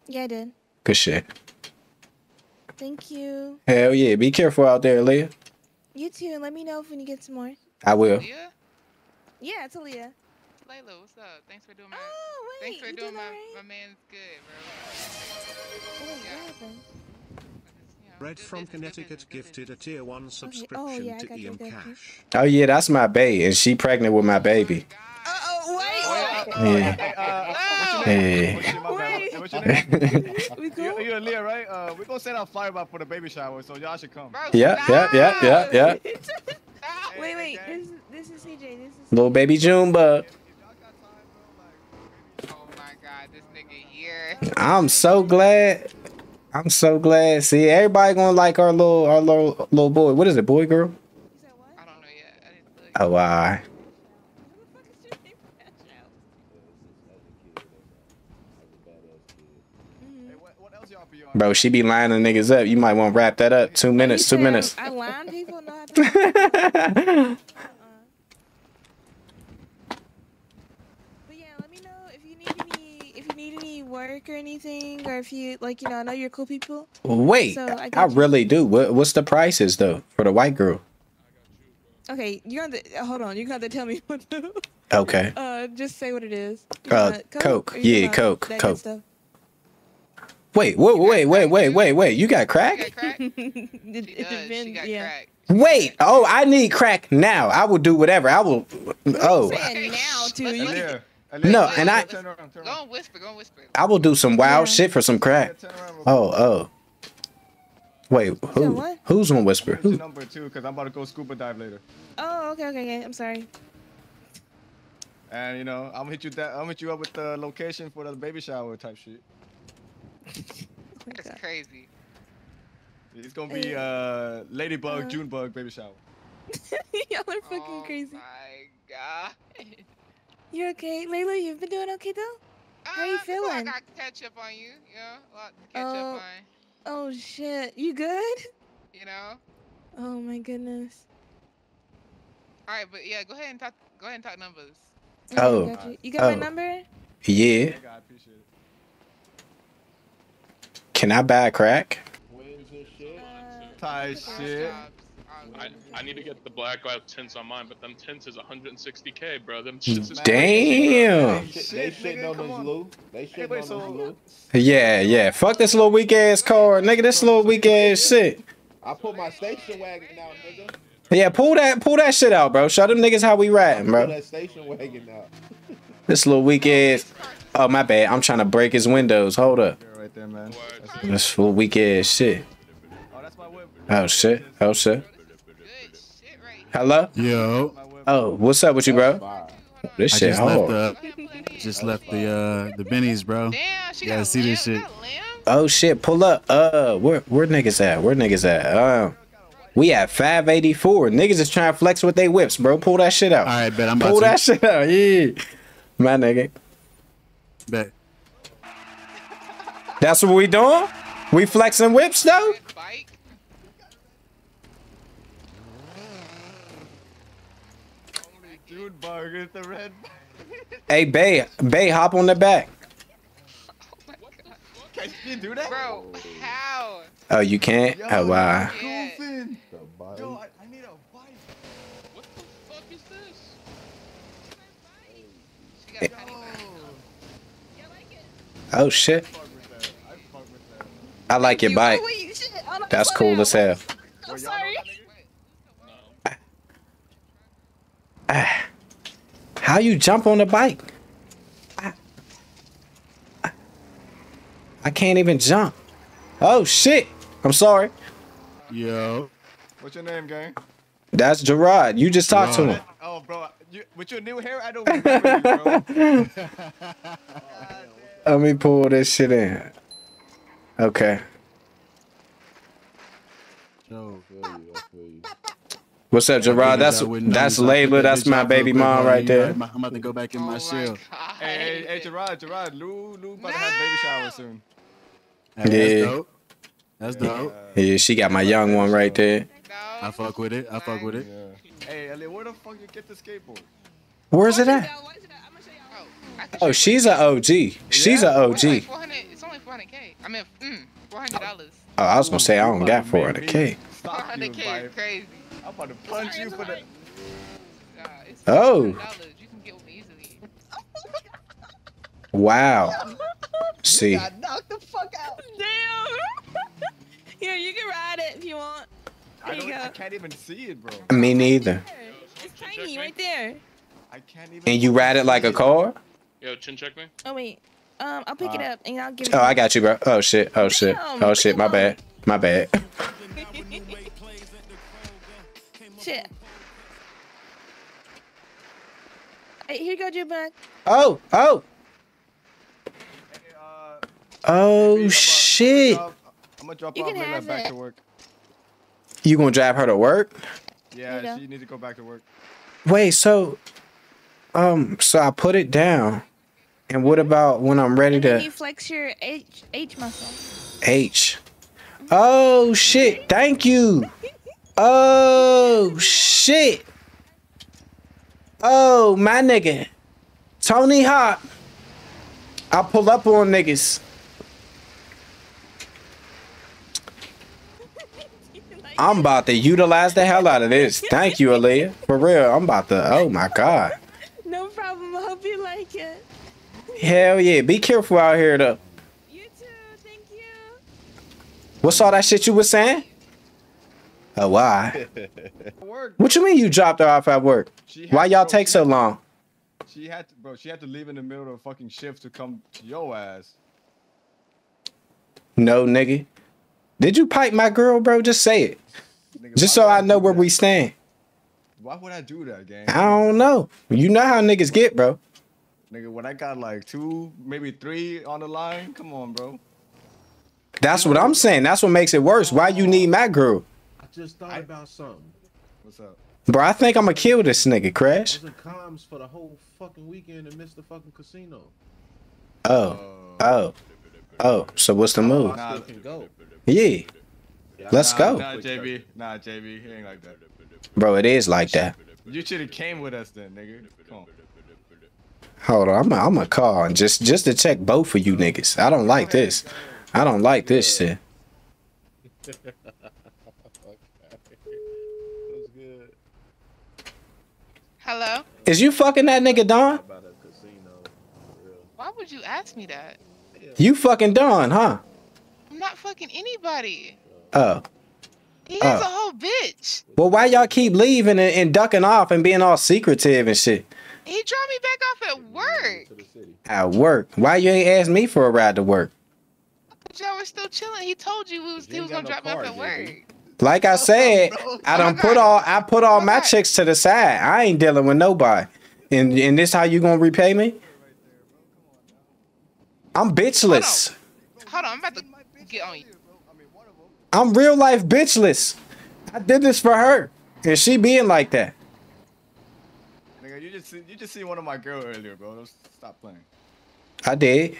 Yeah, I did. Good shit. Thank you. Hell yeah. Be careful out there, Leah. You too. and Let me know if when you get some more. I will. Yeah, it's Aaliyah. Layla, what's up? Thanks for doing my. Oh, wait, thanks for you doing did my, alright? my man's good, Oh, wait, what happened? Red from Connecticut gifted a tier 1 Oh, subscription yeah, I to got you, Ian I got you. Cash. Oh yeah, that's my bae, and she pregnant with my baby. Oh, wait, Yeah. Hey. What's your name? you, <laughs> you and Leah, right? Uh, we're gonna send out fireball for the baby shower, so y'all should come. Yeah, yeah, yeah, yeah, yeah. <laughs> Wait, wait. This, is- this is CJ. This is. Little baby Junebug. I'm so glad. I'm so glad. See, everybody gonna like our little our little little boy. What is it, boy, girl? Oh, alright. Bro, she be lining niggas up. You might want to wrap that up. Two minutes. Two minutes. I line people. No, I. But yeah, let me know if you need any if you need any work or anything, or if you like, you know, I know you're cool people. Wait, So, I I, you. really do. What what's the prices though for the white girl? Okay, you got to hold on. You got to tell me <laughs> what to. Okay. Uh, just say what it is. Uh, want Coke. Yeah, Coke, Coke. Stuff? Wait, wait, wait, wait, wait, wait, wait. You got crack? <laughs> it, it depends. Yeah. Wait. Oh, I need crack now. I will do whatever. I will. Oh, now too. You Leah, no, and I Go and whisper. Go and whisper. I will do some wild shit for some crack. Oh, oh. Wait, who? what? Who's gonna whisper? What's Who? number two? Because I'm about to go scuba dive later. Oh, okay, okay, okay. I'm sorry. And you know, I'm gonna hit you that. I'm gonna hit you up with the location for the baby shower type shit. <laughs> That's crazy. It's gonna be uh Ladybug Uh. Junebug baby shower. <laughs> Y'all are fucking crazy. My God. <laughs> You're okay, Layla. You've been doing okay though. How you Uh, cool, I feeling? got catch up on you. You know, a lot to catch Oh, up on. oh shit. You good? You know. Oh my goodness. All right, but yeah, go ahead and talk. Go ahead and talk numbers. Okay, Oh. got you. You got my Oh. number? Yeah. Can I buy crack? Type shit. I, I need to get the black out tints on mine, but them tints is 160k, bro. Them shits is Damn. They shitting on us, Lou. They shitting on us, Lou. Yeah, yeah. Fuck this little weak ass car, nigga. This little weak ass shit. I put my station wagon out, nigga. Yeah, pull that pull that shit out, bro. Show them niggas how we riding, Pull bro. that station wagon out. This little weak ass. Oh my bad. I'm trying to break his windows. Hold up. Right there, man. This little weak ass shit. Oh shit. Oh shit. Hello? Yo. Oh, what's up with you, bro? This shit I just hard. left the just left the uh the bennies, bro. you gotta see this shit. Oh shit, pull up. Uh where where niggas at? Where niggas at? Um we at 584. Niggas is trying to flex with they whips, bro. Pull that shit out. All right, bet I'm about Pull to. that shit out. Yeah. My nigga. Bet. That's what we doing? We flexing whips though? Dude, burgers, the red. Hey Bay, Bay, hop on the back. Can you do that? Bro, how? Oh, you can't? Oh wow. Goofing. Yo, I, I need a bike. What the fuck is this? She got penny Oh shit. I like your bike. That's cool as hell. I'm sorry. <sighs> How you jump on the bike? I, I- I can't even jump. Oh shit. I'm sorry. Yo. What's your name, gang? That's Gerard. You just talked to him. Oh, bro, you, with your new hair, I don't remember you, bro. <laughs> Let me pull this shit in. Okay. Yo, feel you, I feel you. What's up, Gerard? That's I wouldn't know that's this. Layla. That's my baby mom right there. I'm about to go back in my oh shell. hey, hey, hey, Gerard, Gerard, Lou, Lou about to have baby shower soon. Hey, that's Yeah. dope. That's dope. Yeah, she got my young one right there. I fuck with it. I fuck with it. Hey, Elliot, where the fuck you get the skateboard? Where's it at? Oh, she's a OG. Oh. She's a OG. 400, it's only 400k. I mean, mm, $400. Oh, I was gonna say I don't got 400k. 400k is crazy. I'm about to punch you for the. Oh, You can get one easily. <laughs> wow. <laughs> See, knock the fuck out. <laughs> Damn. Here, you can ride it if you want. I, There you don't, I go. can't even see it, bro. me neither. It's tiny right there. I can't even. And you ride it like a car? Yo, chin check me. Oh wait. Um, I'll pick it Uh, up and I'll give it. Oh, I got you, bro. Oh shit. Oh shit. Oh shit. My bad. My bad. <laughs> Shit. Hey, here you go, Jubin. Oh, oh. Oh shit. I'm gonna drop You off can Layla have back to work. You gonna drive her to work? Yeah, go. she needs to go back to work. Wait, so um so I put it down. And what about when I'm ready to you flex your H H muscle. H? Oh shit. Thank you. Oh shit. Oh my nigga. Tony Hawk. I pull up on niggas. I'm about to utilize the hell out of this. Thank you, Aaliyah. For real, I'm about to. Oh my god. No problem. I hope you like it. Hell yeah. Be careful out here though. You too. Thank you. What's all that shit you was saying? Oh why? What you mean you dropped her off at work? Why y'all take so long? She had to, bro. She had to leave in the middle of a fucking shift to come to your ass. No, nigga. Did you pipe my girl, bro? Just say it. Just so I know where we stand. Why would I do that, gang? I don't know. You know how niggas get, bro. Nigga, when I got like two, maybe three on the line, come on, bro. That's what I'm saying. That's what makes it worse. Why you need my girl? I just thought about something. What's up? Bro, I think I'm gonna kill this nigga, Crash. Was in comms for the whole fucking weekend and missed the fucking casino. Oh. Oh. Oh. So what's the move? I still can go. Yeah. Let's Nah, go. Nah, JB. Nah, JB. He ain't like that. Bro, it is like that. You should have came with us then, nigga. Come on. Hold on, I'm I'm gonna call and just just to check both of you niggas. I don't like this. I don't like this shit. Hello? Is you fucking that nigga Don? Why would you ask me that? You fucking Don, huh? I'm not fucking anybody. Oh. He is oh. a Oh. whole bitch. Well, why y'all keep leaving and, and ducking off and being all secretive and shit? He dropped me back off at work. At work. Why you ain't ask me for a ride to work? Y'all were still chilling. He told you we was, he was gonna drop me off at work. Like I <laughs> oh, said, I oh, don't put all I put all oh, my chicks to the side. I ain't dealing with nobody. And and this how you gonna repay me? I'm bitchless. Hold on, I'm about to get on you. I'm real life bitchless. I did this for her. And she being like that. Nigga, you just see, you just see one of my girl earlier, bro. Don't stop playing. I did.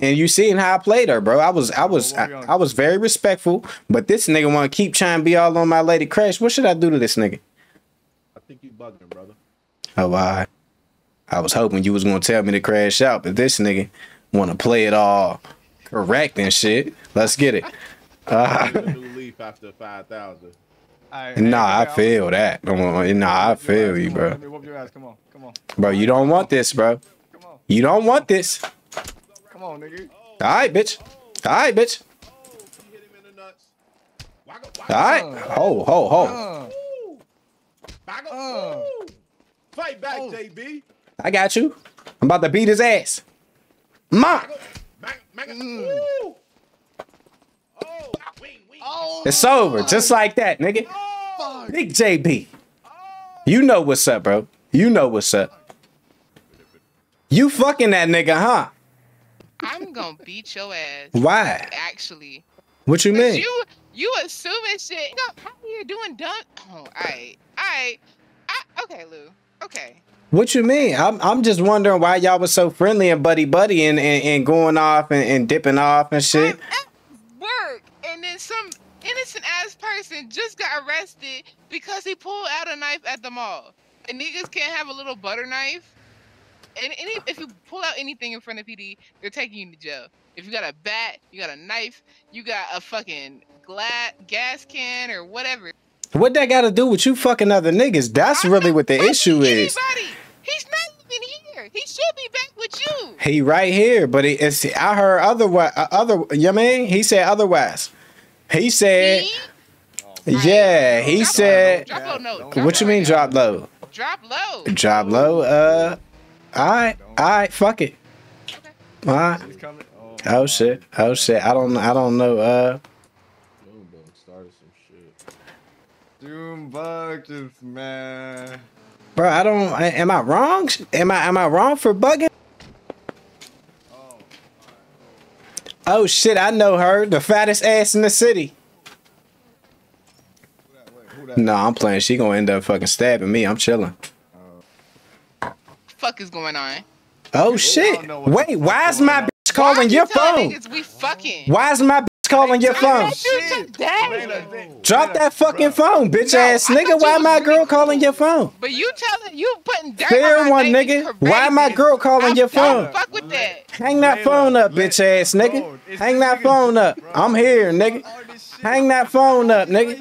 And you seen how I played her, bro. I was I was I, I was very respectful, but this nigga wanna keep trying to be all on my lady crash. What should I do to this nigga? I think you bugging, brother. Oh, I, I was hoping you was gonna tell me to crash out, but this nigga wanna play it all correct and shit. Let's get it. Uh, Need a new leaf after five thousand. Nah, I feel that. Nah, I feel you, bro. Let me whoop your ass. Come on, come on, Bro, you don't want this, bro. You don't want this. come on, nigga. All right, bitch. All right, bitch. All right. Uh. Ho, ho, ho. Uh, uh. Fight back, Oh. JB. I got you. I'm about to beat his ass. Ma, Ooh. it's over. Just like that, nigga. Big JB. You know what's up, bro. You know what's up. You fucking that nigga, huh? I'm gonna beat your ass. Why? Actually. What you mean? You you assuming shit. You know, out here doing dumb. Oh, alright, alright. I, okay, Lou. Okay. What you mean? I'm I'm just wondering why y'all was so friendly and buddy buddy and, and, and going off and, and dipping off and shit. Work, and then some innocent ass person just got arrested because he pulled out a knife at the mall. And niggas can't have a little butter knife. And any if you pull out anything in front of PD, they're taking you to jail. If you got a bat, you got a knife, you got a fucking gla- gas can or whatever. What that got to do with you fucking other niggas? That's really what the issue is. Anybody, he's not even here. He should be back with you. He right here, but it's I heard otherwise. Uh, other, you know what I mean? He said otherwise. He said, yeah. He said, Drop low note. what you mean drop low? Drop low. Drop low. Uh, all right, all right. Fuck it. All right. Oh shit. Oh shit. I don't. I don't know. Uh, Started some shit. Doom bug just man. bro. I don't. Am I wrong? Am I? Am I wrong for bugging? Oh shit! I know her, the fattest ass in the city. No, I'm playing. She gonna end up fucking stabbing me. I'm chilling. Fuck is going on? Oh shit! Wait, why is my bitch calling your phone? we fucking. Why is my bitch calling your phone? Drop that fucking phone, bitch ass nigga. Why my girl calling your phone? But you telling you putting dirt Fair on my one, nigga. Why my girl calling your phone? Don't fuck with that. Hang that phone up, bitch ass nigga. Hang that phone up. I'm here, nigga. Hang that phone up, nigga.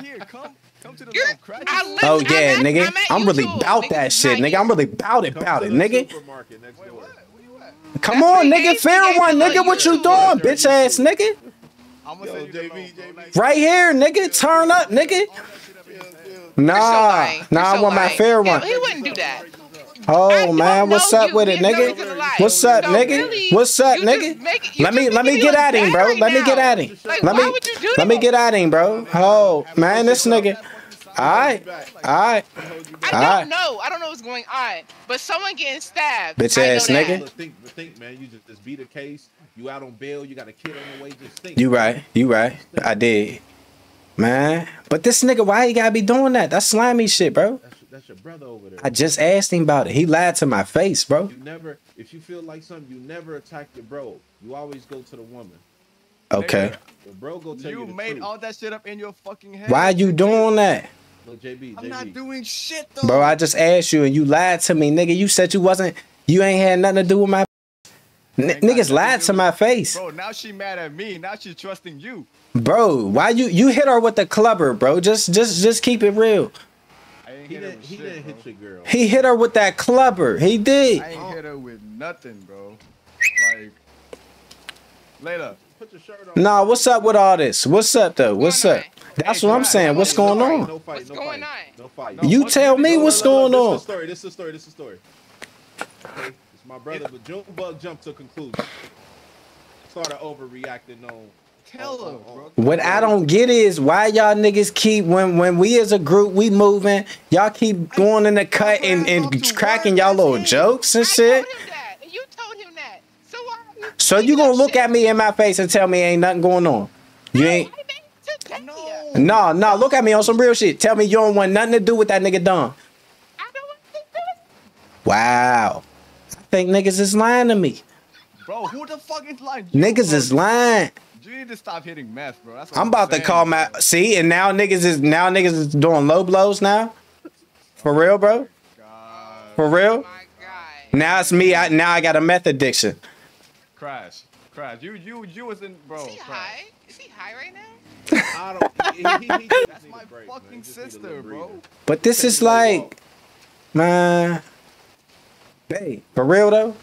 Oh yeah, nigga. I'm really bout that shit, nigga. I'm really bout it, bout it, nigga. Come on, nigga. Fair one, nigga. What you doing, bitch ass nigga? Right here, nigga. Turn up, nigga. Nah, nah. I want my fair one. He wouldn't do that. Oh man, what's up with it, nigga? What's up, nigga? What's up, nigga? Let me let me get at him, bro. Let me get at him. Let me let me get at him, bro. Oh man, this nigga. All right, all right, all I don't right. know. I don't know what's going on. But someone getting stabbed. Bitch ass nigga. Think, think, man. You just, just beat a case. You out on bail. You got a kid on the way. Just think. You right, you right. I did, man. But this nigga, why he gotta be doing that? That's slimy shit, bro. That's, that's your brother over there. I just asked him about it. He lied to my face, bro. You never, if you feel like something, you never attack your bro. You always go to the woman. Okay. The bro go tell you, You made truth. all that shit up in your fucking head. Why are you doing that? Look, JB, I'm not doing shit though. Bro, I just asked you and you lied to me, nigga. You said you wasn't, you ain't had nothing to do with my. N- niggas lied to my face, Bro, now she mad at me. Now she's trusting you. bro. Why you you hit her with the clubber, bro? Just just just keep it real. I ain't He hit her didn't, with he shit, didn't bro. hit your girl. He hit her with that clubber. He did. I ain't hit her with nothing, bro. Like, Layla. Put your shirt on. Nah, what's up with all this? What's up though? What's up? That's what I'm saying. What's going No on? fight, What's no going fight, on? No fight. You tell me what's no, no, going This is on. the story. This is the story. This is the story. Okay, it's my brother, but Junebug jumped to conclusion. Started overreacting on. Tell on- her, on- bro. What I don't get is why y'all niggas keep when when we as a group we moving, y'all keep going in the cut and, and cracking y'all little jokes and shit. You told him that. So why are you So you gonna look at me in my face and tell me ain't nothing going on? You ain't. No, no, look at me on some real shit. Tell me you don't want nothing to do with that nigga Don. Wow. I think niggas is lying to me. Bro, who the fuck is lying? Niggas is lying. You need to stop hitting meth, bro. That's what I'm about to saying. call my see, and now niggas is now niggas is doing low blows now. For real, bro. For real. Now it's me. I, now I got a meth addiction. Crash, crash. You, you, you was in, bro. Is he high? Is he high right now? I don't. He, he, he That's my a break, fucking man. He just need a sister, bro. But this is like, man, hey, for real though.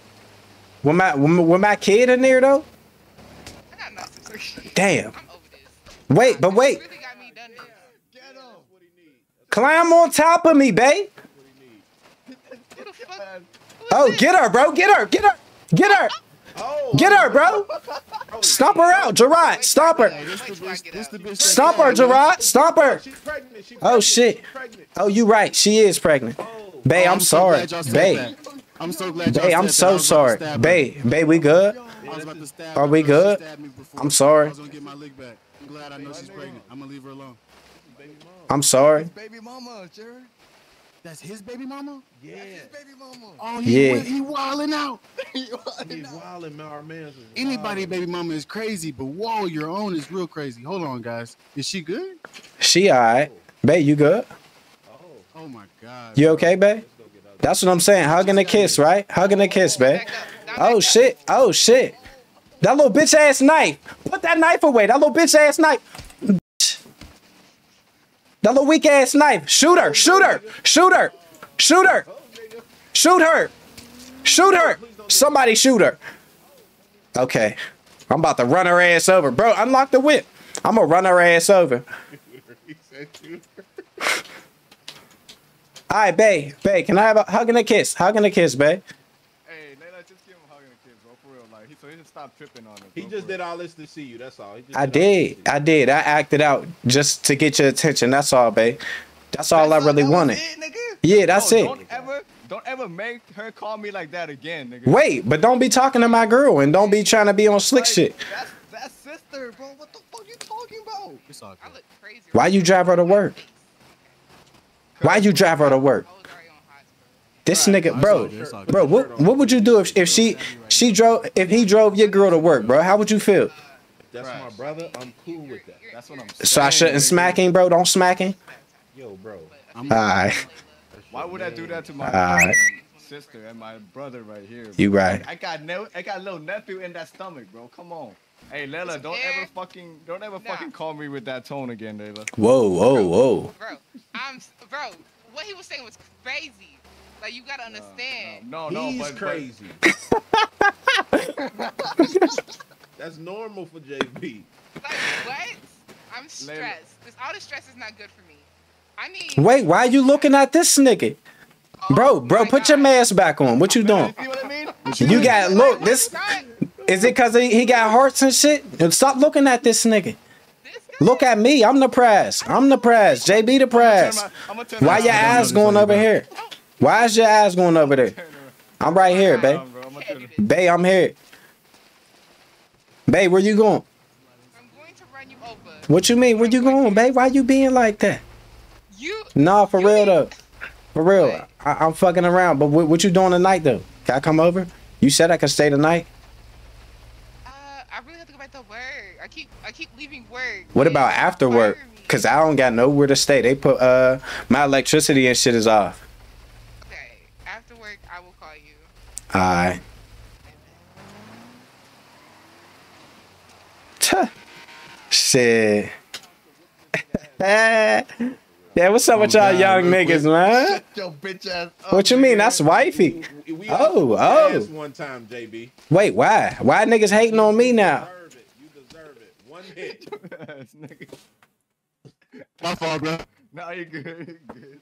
With my with with my kid in there though. Damn. Wait, but wait. Climb on top of me, babe. Oh, get her, bro. Get her. Get her. Get her. Get her, bro. Stomp her out, Gerard. Stomp her. Stomp her, Gerard. Stomp her. Oh shit. Oh, you right. She is pregnant. Babe, Oh, I'm I'm sorry. glad y'all said Babe. that. I'm so glad y'all Babe, said I'm so was about to sorry. stab her. Babe, babe, we good? I was about to stab Are we good? stabbed me before. I'm sorry. I was gonna get my lick back. I'm glad I know she's pregnant. I'm gonna leave her alone. I'm sorry. Baby mama, Jared. That's his baby mama? Yeah. That's his baby mama. Oh, he, Yeah. went- he wilding out. <laughs> He's wilding, man. Our man's Anybody baby mama is crazy, but whoa, your own is real crazy. Hold on, guys. Is she good? She alright. Babe, you good? Oh my god. You okay, babe? That's what I'm saying. Hugging a kiss, right? Hugging a kiss, man. Oh shit. Oh shit. That little bitch ass knife. Put that knife away. That little bitch ass knife. That little weak ass knife. Shoot her. Shoot her. Shoot her. Shoot her. Shoot her. Shoot her. Somebody shoot her. Okay. I'm about to run her ass over. Bro, unlock the whip. I'm gonna run her ass over. <laughs> <laughs> All right, babe. Babe, can I have a hug and a kiss? Hug and a kiss, babe. Hey, Layla, just give him a hug and a kiss, bro. For real, like, he, so he just stop tripping on it. He just did all this to see you. That's all. He just I did. I did. I acted out just to get your attention. That's all, babe. That's all I really wanted. Yeah, that's Bro, it. Don't ever, don't ever make her call me like that again, nigga. Wait, but don't be talking to my girl and don't be trying to be on slick shit. That's that's sister, bro. What the fuck you talking about? Why you drive her to work? Why you drive her to work? This nigga, bro, bro, what what would you do if, if she she drove if he drove your girl to work, bro? How would you feel? That's my brother. I'm cool with that. That's what I'm So I shouldn't smack him, bro. Don't smack him. Yo, bro. Alright. Why would I do that to my Alright. sister and my brother right here? bro? You right. I got no, I got a little nephew in that stomach, bro. Come on. Hey, Layla, don't ever fucking, don't ever fucking call me with that tone again, Layla. Whoa, whoa, whoa. Bro, I'm bro. What he was saying was crazy. Like you gotta understand. No, no, He's but, but- crazy. <laughs> That's normal for JB. Like what? I'm stressed. This all the stress is not good for me. I need. Wait, why are you looking at this nigga? Oh bro, bro, put your mask back on. What you doing? You got look. This is it because he, he got hearts and shit. Stop looking at this nigga. Look at me. I'm the prize. I'm the prize. JB the prize. Why your eyes going over here? Why is your eyes going over there? I'm right here, babe. Babe, I'm here. Babe, where you going? What you mean? Where you going, babe? Why you being like that? You. No, for real though. For real. I, I'm fucking around. But what, what you doing tonight though? Can I come over? You said I could stay tonight. Uh, I really have to go back to work. I keep leaving work. What about after work? Cause I don't got nowhere to stay. They put uh my electricity and shit is off. Okay. After work, I will call you. Alright. Tuh. Shit. <laughs> yeah, what's up with y'all young niggas, man? Shut your bitch ass up. What you mean? That's wifey. We, we Oh, all oh. One time, JB. Wait, why? Why niggas hating on me now? One <laughs> hit. My fault, bro. No, you good. You good.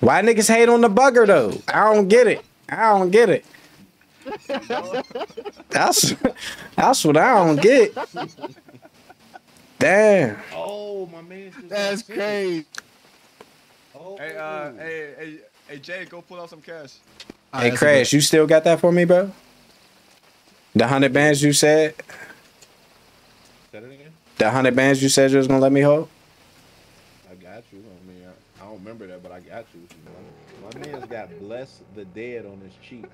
Why niggas hate on the bugger though? I don't get it. I don't get it. That's that's what I don't get. Damn. Oh, my man. That's crazy. Oh, Hey, uh, hey, hey, hey, Jay, go pull out some cash. Hey Crash, you still got that for me, bro? The hundred bands you said? Say that hundred bands you said you was gonna let me hold? I got you. I mean, I, I don't remember that, but I got you. My man's got bless the dead on his cheek.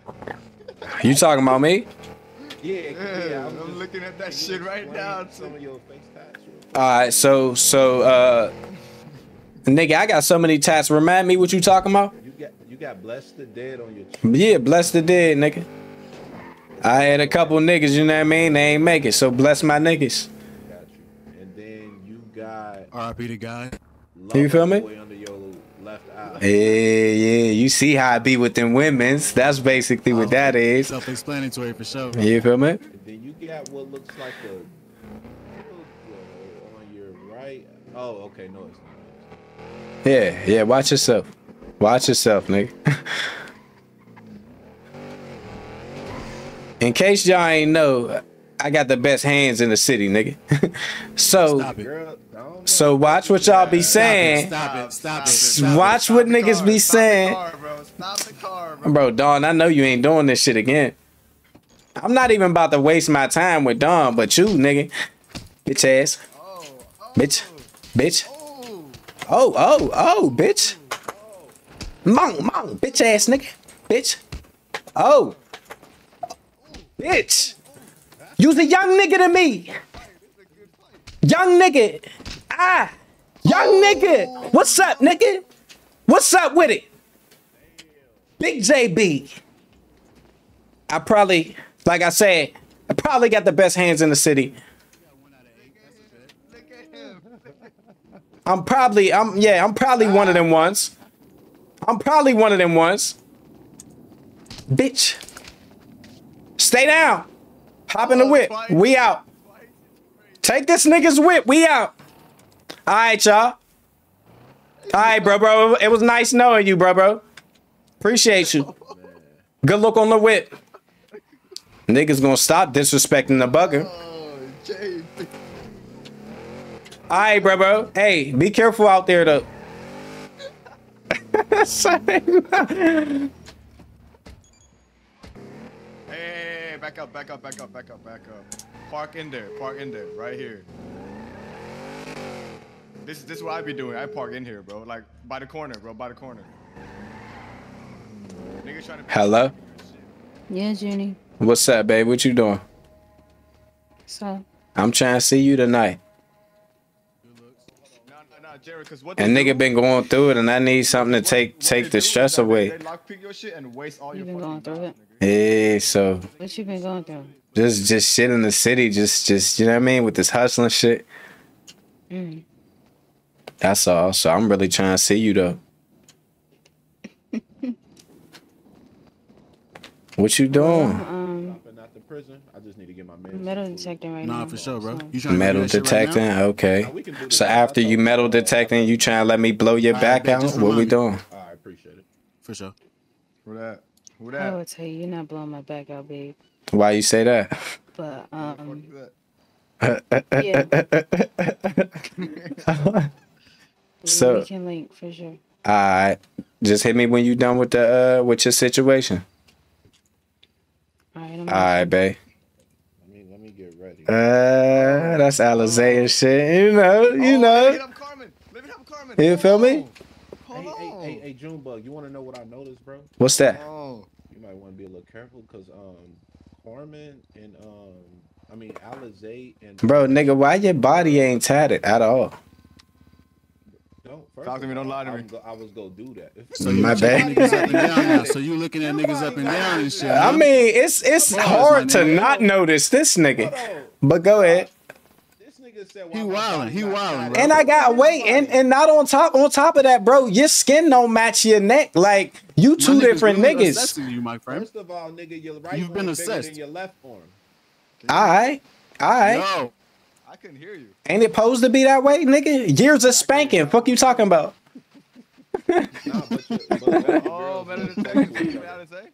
You talking about me? Yeah, Yeah, yeah. I'm, just- looking at that shit right now. Some of your face tats. Alright, so so uh nigga, I got so many tats. Remind me what you talking about? You got you got bless the dead on your cheek. Yeah, bless the dead, nigga. I had a couple niggas, you know what I mean? They ain't make it, so bless my niggas. And then you got R.I.P. the guy. Can You feel me? boy under your left eye. Yeah, yeah. You see how I be with them women's. That's basically what that is. Self-explanatory for sure. You feel me? Then you got what looks like a uh, on your right. Oh, okay, no, it's not. Yeah, yeah. Watch yourself. Watch yourself, nigga. <laughs> in case y'all ain't know, I got the best hands in the city, nigga. <laughs> so, Girl, I don't so watch what y'all be saying. Stop it. Stop it. Stop it. Watch what niggas be saying. bro. Stop the car, bro. Bro, Dawn, I know you ain't doing this shit again. I'm not even about to waste my time with Dawn, but you, nigga. Bitch ass. Oh, bitch. Oh. Bitch. Oh, oh, oh, oh bitch. Mong, mong, bitch ass nigga. Bitch. Oh. Bitch. You's a young nigga to me. Young nigga. Ah. Young nigga. What's up, nigga? What's up with it? Big JB. I probably, like I said, I probably got the best hands in the city. I'm probably, I'm yeah, I'm probably one of them ones. I'm probably one of them ones. Bitch. Stay down. Hop in the whip. We out. Take this nigga's whip. We out. All right, y'all. All right, bro, bro. It was nice knowing you, bro, bro. Appreciate you. Good look on the whip. Niggas gonna stop disrespecting the bugger. All right, bro, bro. Hey, be careful out there, though. <laughs> back up, back up, back up, back up, back up. Park in there, park in there, right here. This, is this is what I be doing. I park in here, bro. Like by the corner, bro, by the corner. Niggas trying to. Hello. Yeah, Junie. What's up, babe? What you doing? So, I'm trying to see you tonight. Jared, what And they nigga been going through it, and I need something to take take the stress away. They lockpick your shit and waste all you your been going through it? Yeah, so What you been going through? just just shit in the city, just just you know what I mean, with this hustling shit. Mm. That's all. So I'm really trying to see you though. <laughs> what you doing? Um, prison. I just need to get my metal detecting right now. Nah, for sure, bro. You trying Metal to do right detecting, now? okay. So after you metal detecting, you trying to let me blow your Alright, back out? What we doing? I appreciate it. For sure. Who that? Who I would tell you, you're not blowing my back out, babe. Why you say that? But um, <laughs> <laughs> we so, can link for sure. alright, just hit me when you done with the uh with your situation. All right, all right, babe. Let me let me get ready. Uh, that's Alizé and shit. You know, you know. You feel me? Hey, hey, hey, hey, Junebug, you want to know what I noticed, bro? What's that? You might want to be a little careful because um, Carmen and um, I mean Alizé and Bro, nigga, why your body ain't tatted at all? Don't first Talk to me, don't lie to I me. was go- I was gonna do that. So you My checking bad. niggas down. So you looking at niggas up and down and shit. I mean, it's it's Pause, hard to not notice this nigga. But go ahead. He wildin'. He wildin', bro. And I got weight, and and not on top on top of that, bro. Your skin don't match your neck. Like you My two niggas different really niggas. assessing you, my friend. First of all, nigga, your right You've been assessed. than your left arm. All right, all right. Yo, I couldn't hear you. Ain't it supposed to be that way, nigga? Years of spanking. Fuck you talking about? Oh, <laughs> better than say. You know how say?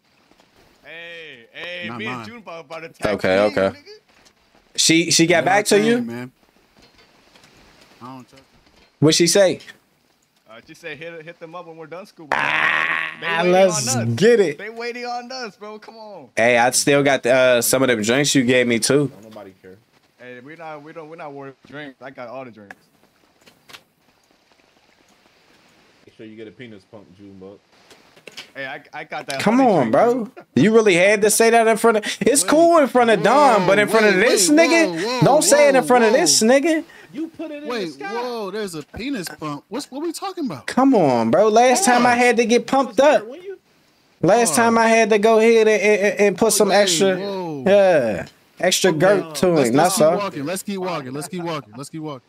Hey, hey, Not me mine. and Junebug about to tag Okay, team, okay. She she got back to you? man. I don't trust. What she say? Uh, she said hit hit them up when we're done school. Ah, let's get it. They waiting on us, bro. Come on. Hey, I still got uh, some of them drinks you gave me too. Don't Nobody care. Hey, we're not we don't we're not worried about drinks. I got all the drinks. Make sure you get a penis pump, Junebug. Hey, I, I got that. Come on, drink, bro. You really had to say that in front of. It's cool in front of Dom, but in front of this wait, nigga, whoa, whoa, don't say it in whoa, front of this nigga. You put it in Wait, the sky. whoa, there's a penis pump. What's what we talking about? Come on, bro. Last time I had to get pumped up. Last time I had to go ahead and, and, and put oh, some extra, whoa. yeah, extra girth to Let's, it. let's That's keep all. walking. Let's keep walking. Let's keep walking. Let's keep walking.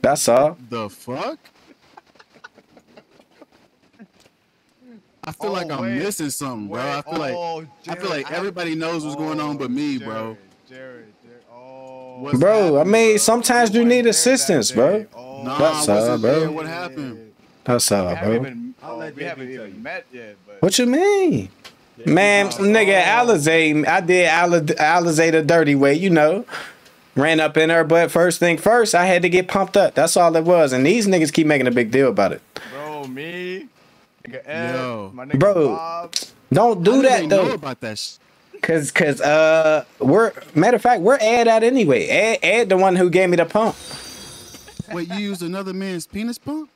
That's all. The fuck? I feel oh, like I'm Oh, wait. missing something, bro. I Wait, feel like oh, I feel Jared, like I- everybody knows what's going on but me, bro. Jared, Jared, oh. What's Bro, I mean, bro? sometimes you need assistance, bro. Oh, nah, That's I all, bro. What happened? That's all, bro. even, oh, I'll oh, let we haven't even met yet, but What you mean? Man, nigga, Alizé, I did Aliz- Alizé the dirty way, you know. Ran up in her, but first thing first, I had to get pumped up. That's all it was. And these niggas keep making a big deal about it. bro, me, nigga Ed, Yo. my nigga Bro, Bob. Don't do I that didn't know though. about that. Sh- Cause cause uh we're matter of fact, we're Ed out anyway. Ed, Ed the one who gave me the pump. Wait, you used another man's penis pump?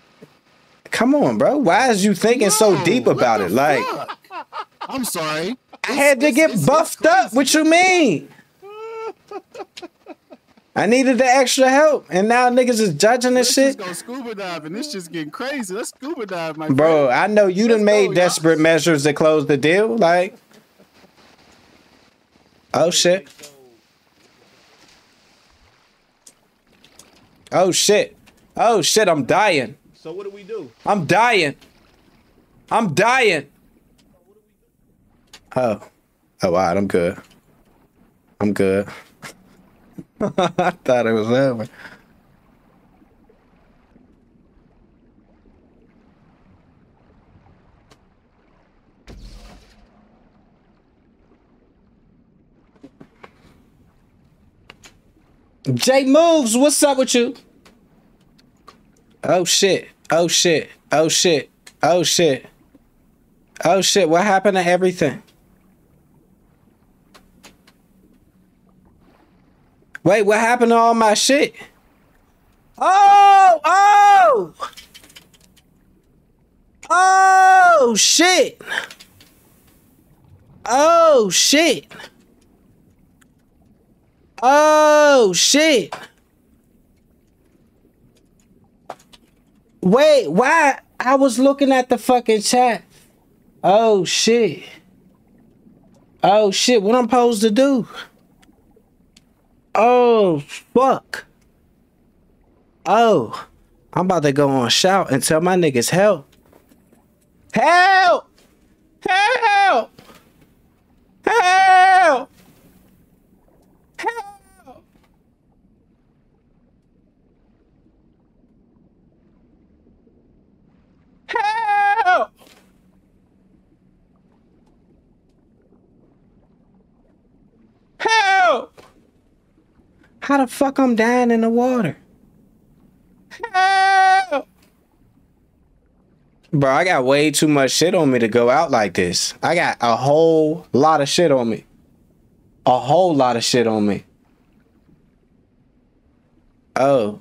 Come on, bro. Why is you thinking so deep about the it? Like fuck? I'm sorry. I had to get buffed up. What you mean? <laughs> I needed the extra help, and now niggas is judging this Let's shit. just go scuba diving. This just getting crazy. Let's scuba dive, my Bro, friend. I know you done Let's made go, y'all. desperate measures to close the deal. Like, oh shit. Oh shit. Oh shit, I'm dying. So what do we do? I'm dying. I'm dying. Oh. Oh, all right, I'm good. I'm good. <laughs> I thought it was over. J Moves, what's up with you? Oh shit. Oh shit. Oh shit. Oh shit. Oh shit. What happened to everything? Wait, what happened to all my shit? Oh, oh. Oh shit. Oh shit. Oh shit. Wait, why? I was looking at the fucking chat. Oh shit. Oh shit, what I'm supposed to do? Oh fuck. Oh, I'm about to go on shout and tell my niggas help. Help! Help! Help! Help! Help! How the fuck I'm dying in the water? Help! Bro, I got way too much shit on me to go out like this. I got a whole lot of shit on me. A whole lot of shit on me. Oh.